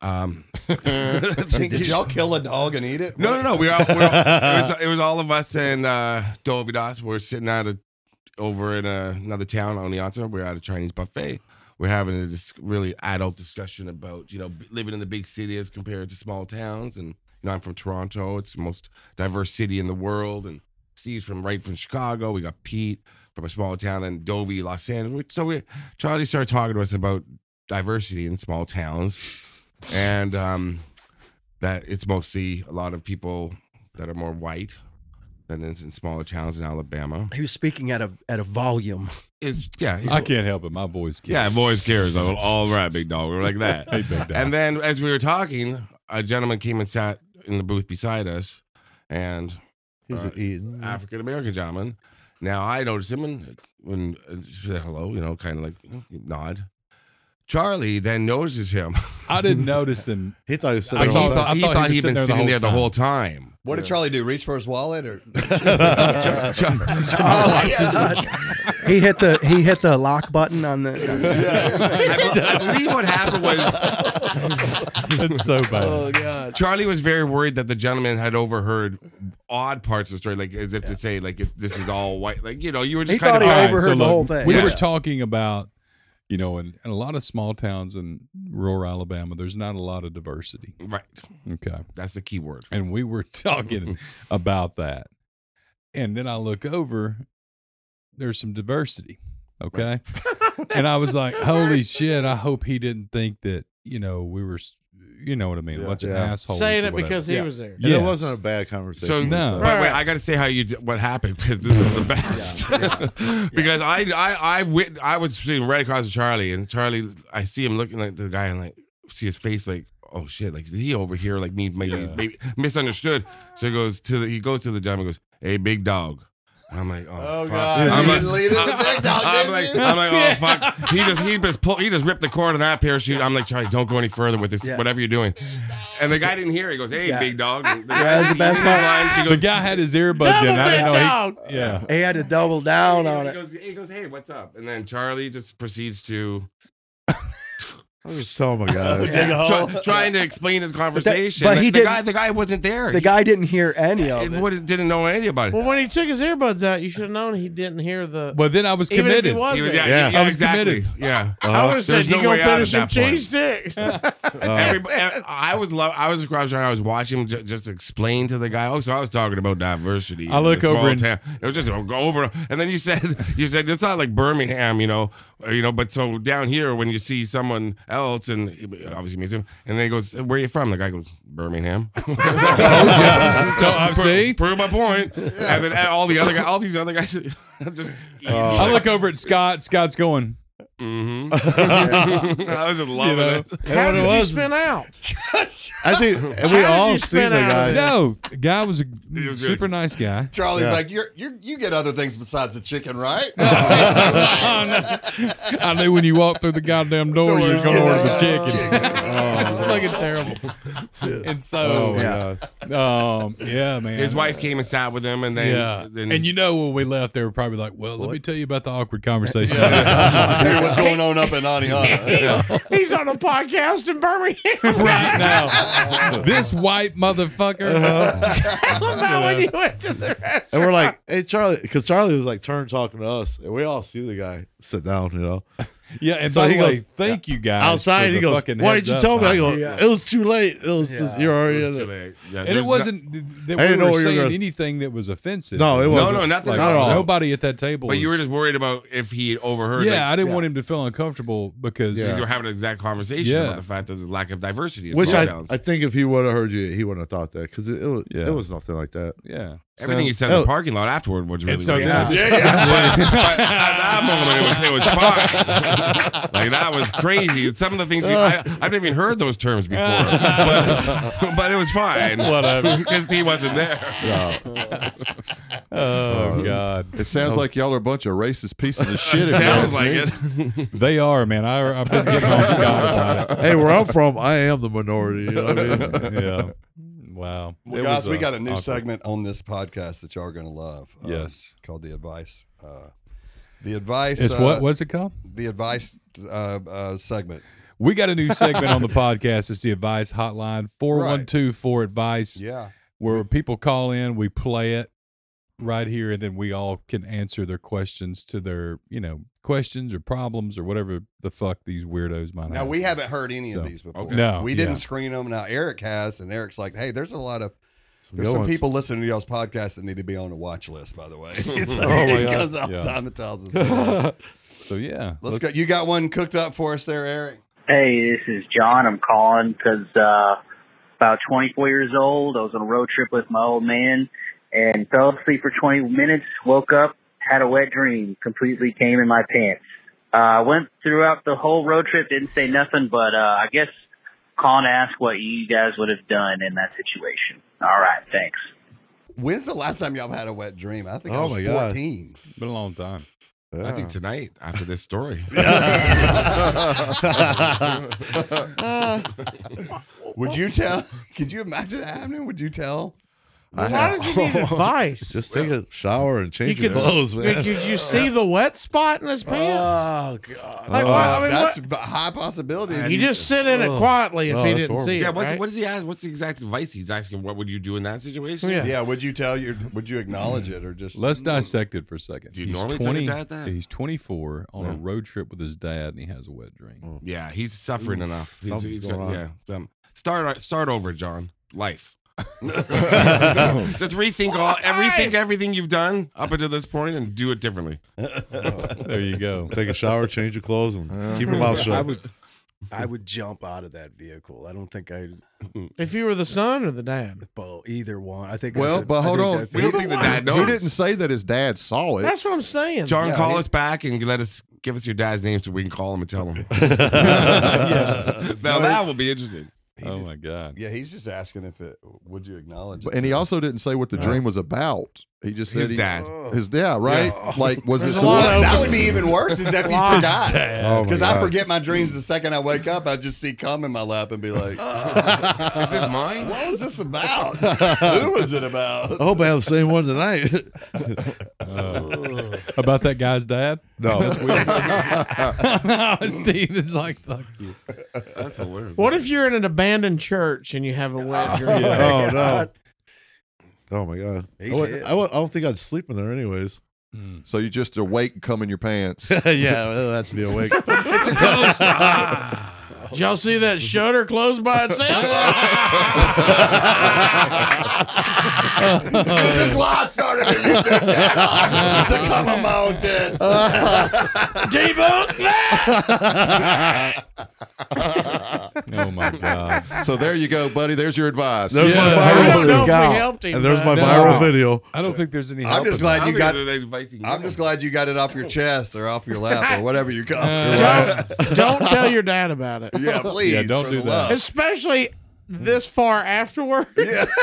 Um, [laughs] Did y'all kill a dog and eat it? no, no, no. We all, we were all, it, was, it was all of us and uh, Dovidas. We're sitting at a over in a, another town on the answer. We're at a Chinese buffet. We're having a dis- really adult discussion about you know b- living in the big city as compared to small towns. And you know, I'm from Toronto. It's the most diverse city in the world. And Steve's from right from Chicago. We got Pete from a small town in Dovey, Los Angeles. So we Charlie started talking to us about diversity in small towns, and um, that it's mostly a lot of people that are more white than is in smaller towns in Alabama. he was speaking at a at a volume. Is yeah, he's- I can't help it. My voice. Keeps, yeah, voice carries. All all right, big dog. We're like that. [laughs] Hey, big dog. And then as we were talking, a gentleman came and sat in the booth beside us, and He's Uh, eating. African American gentleman. Now I noticed him and when uh, said hello, you know, kind of like you know, nod. Charlie then notices him. I didn't [laughs] notice him. He thought he was But sitting he thought- there. thought, I he thought he thought he'd been sitting sitting there there the the whole whole time. What did Charlie do? Reach for his wallet or? He hit the he hit the lock button on the. [laughs] I, I believe what happened was It's so bad. Oh God! Charlie was very worried that the gentleman had overheard odd parts of the story, like as if to say, like if this is all white, like you know, you were just He kind thought of he All right, overheard the look, whole thing. We Yeah. were talking about, you know, in, in a lot of small towns in rural Alabama, there's not a lot of diversity. right. Okay. That's the key word. And we were [laughs] talking about that. And then I look over, there's some diversity. Okay. [laughs] and I was like, holy shit, I hope he didn't think that, you know, we were, you know what I mean? A Yeah. bunch of assholes. Saying it because he Yeah. was there. And Yes. it wasn't a bad conversation. So No. but wait, Right. I got to say how you did, what happened because this is the [laughs] best. [laughs] because I I I wit, I was sitting right across from Charlie and Charlie, I see him looking like the guy and like see his face like. Oh shit! Like did he over here like me maybe, Yeah. maybe misunderstood. So he goes to the he goes to the gym and goes, "Hey, big dog." I'm like, oh, Oh fuck. God! I'm like, lead it to big I'm like. I'm like, oh fuck. He just he just pull, he just ripped the cord on that parachute. I'm like, Charlie, don't go any further with this, Yeah. whatever you're doing. And the guy didn't hear. He goes, hey, Yeah. big dog. The Yeah, guy- that's the best part. line, She The guy had his earbuds in. I didn't know. dog. He, yeah. He had to double down on he it. goes, he goes, hey, what's up? And then Charlie just proceeds to I was just telling my guy. [laughs] Try- trying to explain his conversation. but The- he the didn't- guy, the guy wasn't there. The guy didn't hear any of it. wouldn't- didn't know anything about it. Well, when he took his earbuds out, you should have known he didn't hear the. But then I was even if he committed. was He was, there. yeah, Yeah. yeah, I was exactly. committed. Yeah. Uh-huh. I would have said, There's "You no gonna finish at some that cheese sticks." [laughs] Everybody, I was love. I was across there. I was watching him ju- just explain to the guy. Oh, so I was talking about diversity. I look the over and- town. It was just go over, and then you said, you said it's not like Birmingham, you know, you know. But so down here, when you see someone else, and he obviously meets him, and then he goes, "Where are you from?" The guy goes, "Birmingham." [laughs] [laughs] Oh, so I Pro- see. prove my point. And then uh, all the other guys, all these other guys, [laughs] just. Oh. I look over at Scott. Scott's going. Hmm [laughs] [laughs] I was just loving You know. it. How what it did you was- spin out? [laughs] I think, and we How all you seen the out guy. No, the guy was a was super nice guy. Charlie's Yeah. like, you're, you're, you get other things besides the chicken, right? I knew when you walked through the goddamn door, you was going to order the chicken. It's fucking terrible. And Oh so, my Yeah. god! um, yeah, man. His wife came and sat with him, and then, Yeah, then and you know when we left, they were probably like, "Well, let me tell you about the awkward conversation." [laughs] I'll tell you what's going on up in Oneonta. [laughs] He's on a podcast in Birmingham [laughs] right now, this white motherfucker. about when you went to the restaurant. And we're like, "Hey, Charlie," because Charlie was like, turn talking to us, and we all see the guy sit down, you know. Yeah, and [laughs] So by he the way, goes- thank you guys. Outside, he goes, "Why did you tell me?" I go, it." Yeah. "It was too late. It was just you're already in it." Yeah, And it wasn't that I we didn't know were what you were saying gonna- anything that was offensive. No, it wasn't. no, nothing Like, Not at all. Nobody at that table. But you were just worried about if he overheard. yeah, like, I didn't want him to feel uncomfortable because you were having an exact conversation Yeah. about the fact that the lack of diversity. in Which I. I think if he would have heard you, he wouldn't have thought that because it, it Yeah. it was nothing like that. yeah. Everything So- you said in Oh. the parking lot afterward was really And so racist. yeah. But, [laughs] but at that moment, it was it was fine. like that was crazy. Some of the things you, I, I've never even heard those terms before, but but it was fine. Whatever. because he wasn't there. Oh [laughs] God, It sounds like y'all are a bunch of racist pieces of shit. if you Sounds like me. it. they are man. I I've been getting on Scott about it. hey, where I'm from, I am the minority. You know what I mean? Yeah. Wow. Well, It guys, was, we uh, got a new awkward. segment on this podcast that y'all are going to love. uh, Yes. Called The Advice. Uh, the Advice. It's uh, what? What's it called? The Advice uh, uh, segment. We got a new segment on the [laughs] podcast. It's the advice hotline 412 4 advice. Yeah. where people call in, we play it right here, and then we all can answer their questions to their, you know, questions or problems or whatever the fuck these weirdos might Now, have. Now we haven't heard any So, of these before. okay. No, We didn't yeah. screen them. Now, Eric has, and Eric's like, hey, there's a lot of. There's some ones. people listening to y'all's podcast that need to be on the watch list, by the way. [laughs] [laughs] so Oh, my he God. comes all the Yeah. time and tells [laughs] us. So yeah, Let's, go. You got one cooked up for us there, Eric? Hey, this is John. I'm calling because uh, about 24 years old, I was on a road trip with my old man and fell asleep for 20 minutes. Woke up, had a wet dream, completely came in my pants. Uh, went throughout the whole road trip, didn't say nothing, but uh, I guess calling to ask what you guys would have done in that situation. All right, thanks. When's the last time y'all had a wet dream? I think I Oh, was my God. 14. been a long time. I think tonight after this story. [laughs] [laughs] Would you tell? Could you imagine that happening? Would you tell? Well, why does he need [laughs] advice? Just take a shower and you change could, your clothes, could, man. could you [laughs] see the wet spot in his oh, pants? Oh god. like, what, I mean, that's what- a high possibility. you just sit in it quietly if Oh, he that's didn't horrible. see yeah, it. what's, right? what does he ask? What's the exact advice he's asking? What would you do in that situation? Yeah. yeah. Would you tell your? Would you acknowledge it or just? Let's dissect it for a second. Do you he's normally tell your dad that? He's 24 on a road trip with his dad, and he has a wet dream. Yeah, he's suffering enough. He's, something's he's going got, on. yeah. Some, start start over, John. Life. [laughs] Just rethink all everything everything you've done up until this point and do it differently. [laughs] There you go. Take a shower, change your clothes, and uh-huh. keep your mouth shut. I shut. would I would jump out of that vehicle. I don't think I'd [laughs] if you were the son or the dad. bow either one. I think Well, a- but hold on. We don't think the dad knows. He didn't say that his dad saw it. That's what I'm saying. John, Yeah, call he- us back and let us give us your dad's name so we can call him and tell him. yeah. Now that will be interesting. Oh my god. Yeah, he's just asking if it. Would you acknowledge it? and he also didn't say what the dream was about. He just His said he, dad. Oh. His dad, right? Like, was There's it a lot some- of that would be even worse is if he forgot. Oh Because I forget my dreams the second I wake up. I just see cum in my lap and be like, [laughs] Is this mine? [laughs] "What was this about? [laughs] Who was it about?" I hope I have the same one tonight. About that guy's dad? no, Steve is like, fuck you. That's hilarious. What if you're in an abandoned church and you have a wet dream? oh no. Oh my god. I, would. I, would, I don't think I'd sleep in there anyways. So you just awake and come in your pants. [laughs] yeah, it'll have to be awake. [laughs] It's a ghost. [laughs] Ah. Did y'all see that shutter close by itself? [laughs] this is why I started a YouTube channel to come on my own tits. [laughs] Debunk that! Oh my god. so there you go, buddy. There's your advice. There's Yeah. my I viral don't know if video. we helped him. And there's my but- viral video. I don't think there's any I'm just glad you got. they're advising you. I'm just glad you got it off your chest or off your lap or [laughs] whatever you call uh, Don't, don't tell your dad about it. Yeah, [laughs] please. Yeah, don't do that. love. Especially this far afterwards. Yeah. [laughs]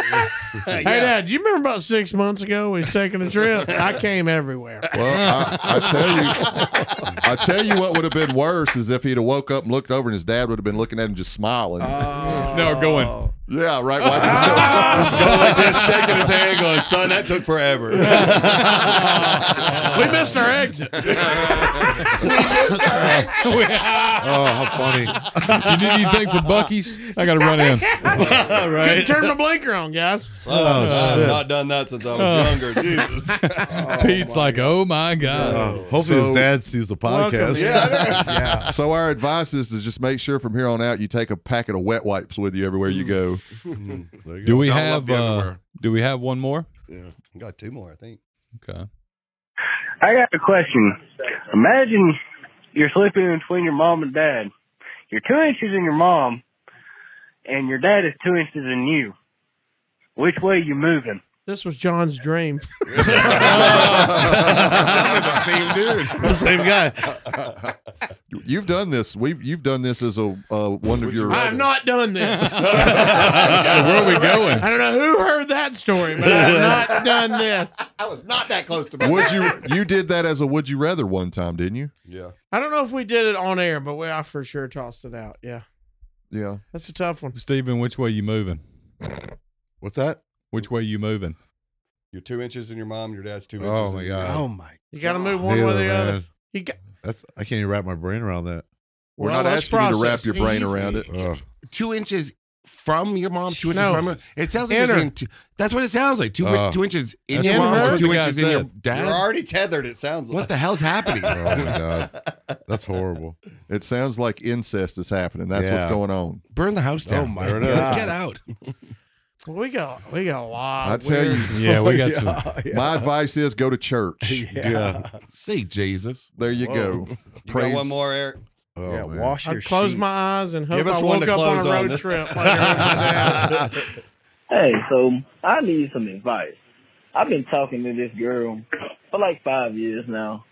Hey, Dad, do you remember about six months ago we was taking a trip? I came everywhere. Well, I, I tell you, I tell you what would have been worse is if he'd have woke up and looked over and his dad would have been looking at him just smiling. Oh. No, going. Yeah, right. [laughs] Why He's going like this, shaking his hand, going, "Son, that took forever." [laughs] We missed our exit. [laughs] Oh, how funny. You need anything for Buc-ee's? I got to run in. Couldn't turn my blinker on, guys. I've not done that since I was younger. Jesus. Pete's like, oh my God. Uh, hopefully So- his dad sees the podcast. Yeah. So our advice is to just make sure from here on out you take a packet of wet wipes with you everywhere you go. There Do we Don't have love the uh, underwear. do we have one more? Yeah. Got two more, I think. Okay. I got a question. Imagine you're sleeping between your mom and dad. You're two inches in your mom, and your dad is two inches in you. Which way you moving? This was John's dream. [laughs] [laughs] the same dude. the same guy. You've done this. We've you've done this as a uh, one of your. I have not done this. [laughs] Where are we going? I don't know who heard that story, but I have not done this. I was not that close to my Would you you did that as a would you rather one time, didn't you? Yeah. I don't know if we did it on air, but we, I for sure tossed it out. Yeah, Yeah. that's a tough one. Steven, which way you moving? What's that? Which way you moving? You're two inches in your mom, your dad's two inches. Oh in my your god. Oh my! You got to move one way or the other. man. You got, That's I can't even wrap my brain around that. We're Well, not let's asking you to wrap process your brain Easy. around it. Ugh. Two inches from your mom, two inches No. from her. It sounds like you're Inner. saying two, that's what it sounds like. Two, Uh, two inches in that's your what- mom, that's or two guy inches in your said. You're dad. already tethered, it sounds like. What the hell's happening? [laughs] Oh my god. That's horrible. It sounds like incest is happening. That's what's Yeah. going on. Burn the house down. Oh my There it is. God. Get out. [laughs] well, we got we got a lot. I tell weird- you, Yeah, we got [laughs] some. [laughs] my advice is go to church. Yeah. Say Jesus. There you go. You Praise. got one more, Eric? Oh, yeah, man. wash your I'd close sheets. my eyes and hope Give us I one woke up on a road this. trip. Like I heard my dad. Hey, so I need some advice. I've been talking to this girl for like five years now,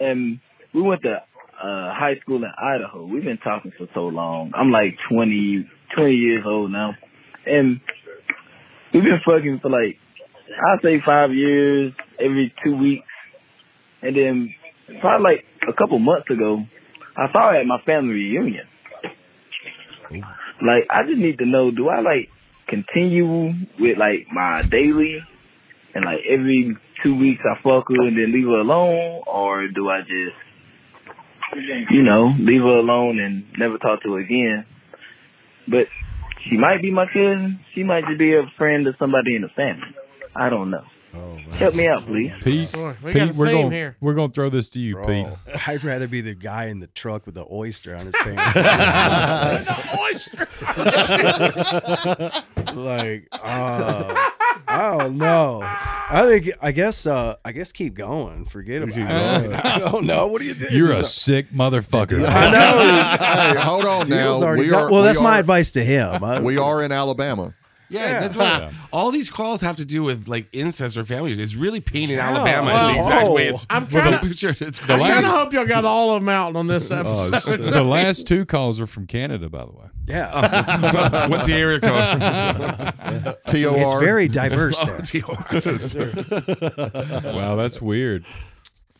and we went to uh, high school in Idaho. We've been talking for so long. I'm like 20, 20 years old now, and we've been fucking for like I say five years, every two weeks, and then probably like a couple months ago, I saw her at my family reunion. Like, I just need to know, do I like continue with like my daily and like every two weeks I fuck her and then leave her alone or do I just, you know, leave her alone and never talk to her again? But she might be my cousin. She might just be a friend of somebody in the family. I don't know. Oh. Help me out, please. Pete, Boy, we got a Pete, we're going here. we're going to throw this to you, Bro, Pete. [laughs] I'd rather be the guy in the truck with the oyster on his [laughs] pants. the [laughs] oyster. like, uh, I don't. I think I guess uh, I guess keep going. Forget about keep it. going. [laughs] I don't know. What do you do? You're a sick motherfucker. [laughs] I know. hey, hold on now. Deal's already We done. are, well, we that's my are- advice to him. I- We are in Alabama. Yeah, that's what all these calls have to do with like incest or family. It's really painting Yeah. Alabama in Well, the exact way oh, it's. I'm well, kinda- the picture. It's I crazy. kind of last- hope y'all got all of them out on this [laughs] Oh, episode. the last two calls are from Canada, by the way. Yeah. [laughs] What's the area code? [laughs] T O R. It's very diverse [laughs] Oh, there. TOR. Wow, that's weird.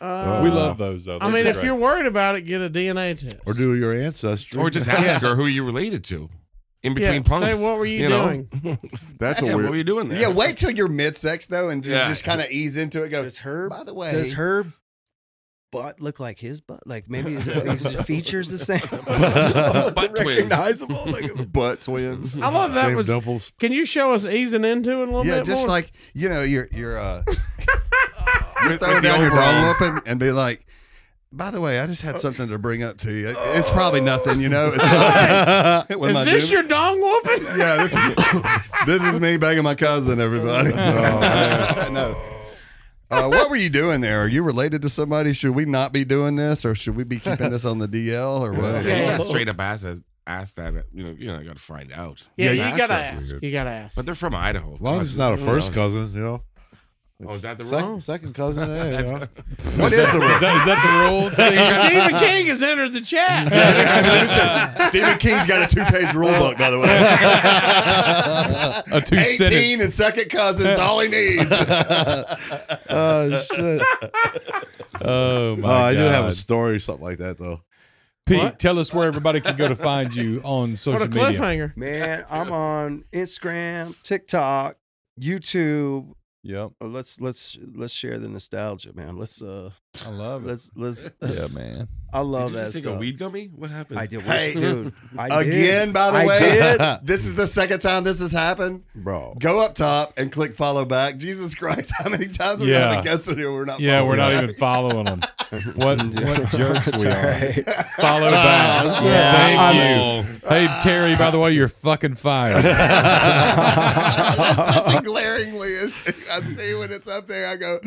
Uh, we love those. Though. I mean, That's if you're worried about it, get a DNA test. Or do your ancestry. or just ask her who you related to in between yeah, pumps. say what were you, know? doing? That's a Yeah, weird. what were you doing there? Yeah, wait till you're mid sex though, and Yeah. just kind of ease into it. Go. Does her By the way, does her butt look like his butt? Like maybe [laughs] his, his features the same. [laughs] Butt twins. Like, butt twins. I love that Same was. dimples. Can you show us easing into it a little yeah, bit Yeah, just more? like you know, you're you're uh, [laughs] you're With- throwing down your dong overalls. whooping and be like. By the way, I just had something to bring up to you. It's probably nothing, you know. When Is my this your dong whooping? Yeah, this is this is me begging my cousin. Everybody. Oh, no. Uh, what were you doing there? Are you related to somebody? Should we not be doing this, or should we be keeping this on the DL, or what? Yeah, you straight up ask that. Ask that. You know, you know, you got to find out. Yeah, Yeah, you gotta that's ask. You gotta ask. But they're from Idaho. As long as it's not a first cousin, you know. Oh, is that the Second, rule? second cousin, hey, you know. [laughs] What is the rule? is, that, is that the rule? [laughs] Steven King has entered the chat. [laughs] Steven King's got a two-page rule book, by the way. A two Eighteen sentence. and second cousins, all he needs. Oh shit! Oh my Oh, I god! do have a story, something like that though. Pete, What? tell us where everybody can go to find you on what social a media. cliffhanger. man, I'm on Instagram, TikTok, YouTube. Yep, Let's let's let's share the nostalgia, man. Let's uh I love it. let's let's. Yeah, [laughs] man. I love Did you that just take stuff. a weed gummy? What happened? I did, Hey, dude. I did. Again, by the I way, did. [laughs] this is the second time this has happened. Bro, Go up top and click follow back. Jesus Christ, [laughs] how many times we're Yeah. having guests in here we're not Yeah, we're not back? even following them. What what jerks That's we all are. right. Follow oh, back. Yeah, Thank I'm- you. Hey Terry, by the way, you're fucking fired. That's such a glaringly issue. I see when it's up there. I go.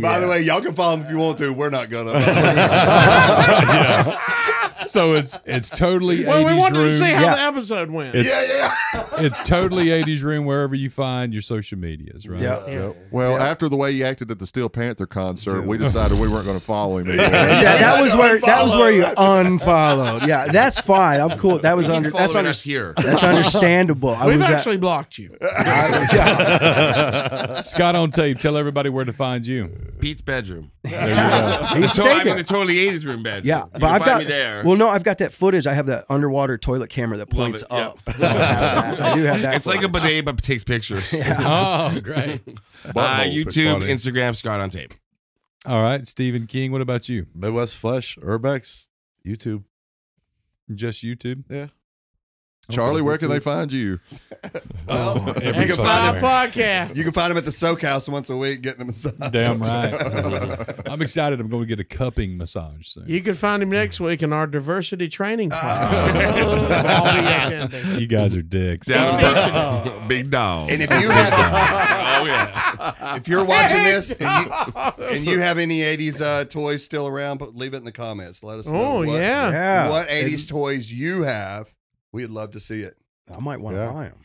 By the way, y'all can follow him if you want to. We're not gonna. [laughs] so it's it's totally Well, 80s we wanted room. to see how Yeah. the episode went. It's yeah, yeah. it's totally 80s room wherever you find your social medias, right? Yeah. Yeah. Well, after the way you acted at the Steel Panther concert, we decided we weren't going to follow him [laughs] anymore. Yeah, that was where that was where you unfollowed. Yeah, that's fine. I'm cool. That was Keep under that's under, us here. that's understandable. I We've was at- actually blocked you. I- yeah. [laughs] Scott on tape, tell everybody where to find you. Pete's bedroom. [laughs] He's So I'm stayed in the totally 80s room bedroom. Yeah, you but can I've find got me there. Well, no, I've got that footage. I have that underwater toilet camera that points it, yeah. up. [laughs] I. I do have that. it's like a footage. bidet, but takes pictures. [laughs] Oh, great. [laughs] Uh, YouTube. Instagram, Scott on tape. All right, Steven King, what about you? Midwest Flesh, Urbex, YouTube. Just YouTube? Yeah. Charlie, where can they find you? [laughs] Well, Oh, you can find him. podcast. You can find him at the Soak House once a week getting a massage. Damn right. [laughs] I'm excited. I'm going to get a cupping massage soon. You can find him next week in our diversity training class. [laughs] I'll be attending. You guys are dicks. Down in Big dog. And if you have, oh, yeah. if you're watching this and you, and you have any '80s uh, toys still around, but leave it in the comments. Let us know. Oh, what, yeah. Yeah. What '80s toys you have? We'd love to see it. I might want to Yeah. buy them.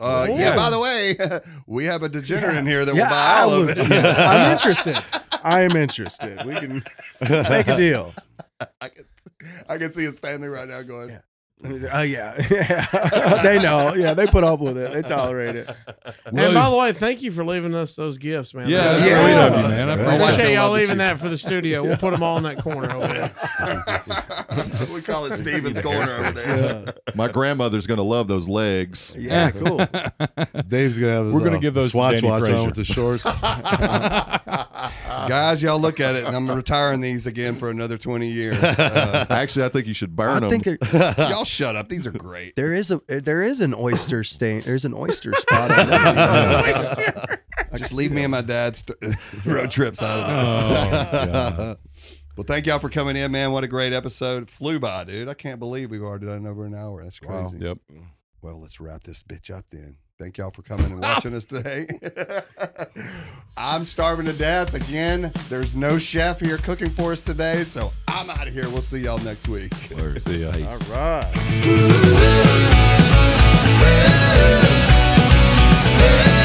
Uh, Oh. yeah. By the way, [laughs] we have a degenerate in here that will Yeah, buy all I of it. yes, I'm [laughs] interested. I am interested. We can [laughs] make a deal. I can, I can see his family right now going. Yeah. Oh yeah, yeah. [laughs] they know. Yeah, they put up with it. They tolerate it. And by the way, thank you for leaving us those gifts, man. Yeah, that's Yeah. sweet of you, man. I My I wife's appreciate gonna y'all leaving that for the studio. We'll put them all in that corner over there. [laughs] we call it Steven's corner over there. My grandmother's going to love those legs. Yeah, cool. [laughs] Dave's gonna have. His, We're gonna uh, give those to Swatch Danny watch Frazier. on with the shorts. Guys, y'all look at it. and I'm retiring these again for another 20 years. [laughs] Uh, Actually, I think you should burn I them. think there, [laughs] y'all shut up. These are great. there is a there is an oyster stain. There's an oyster [laughs] spot. on there. Just leave me and my dad's road trips out of it. well, thank y'all for coming in, man. What a great episode. Flew by, dude. I can't believe we've already done over an hour. That's crazy. Yep. Well, let's wrap this bitch up then. Thank y'all for coming and watching us today. [laughs] I'm starving to death again. There's no chef here cooking for us today, so I'm out of here. We'll see y'all next week. Word. See ya. [laughs] All right. [laughs]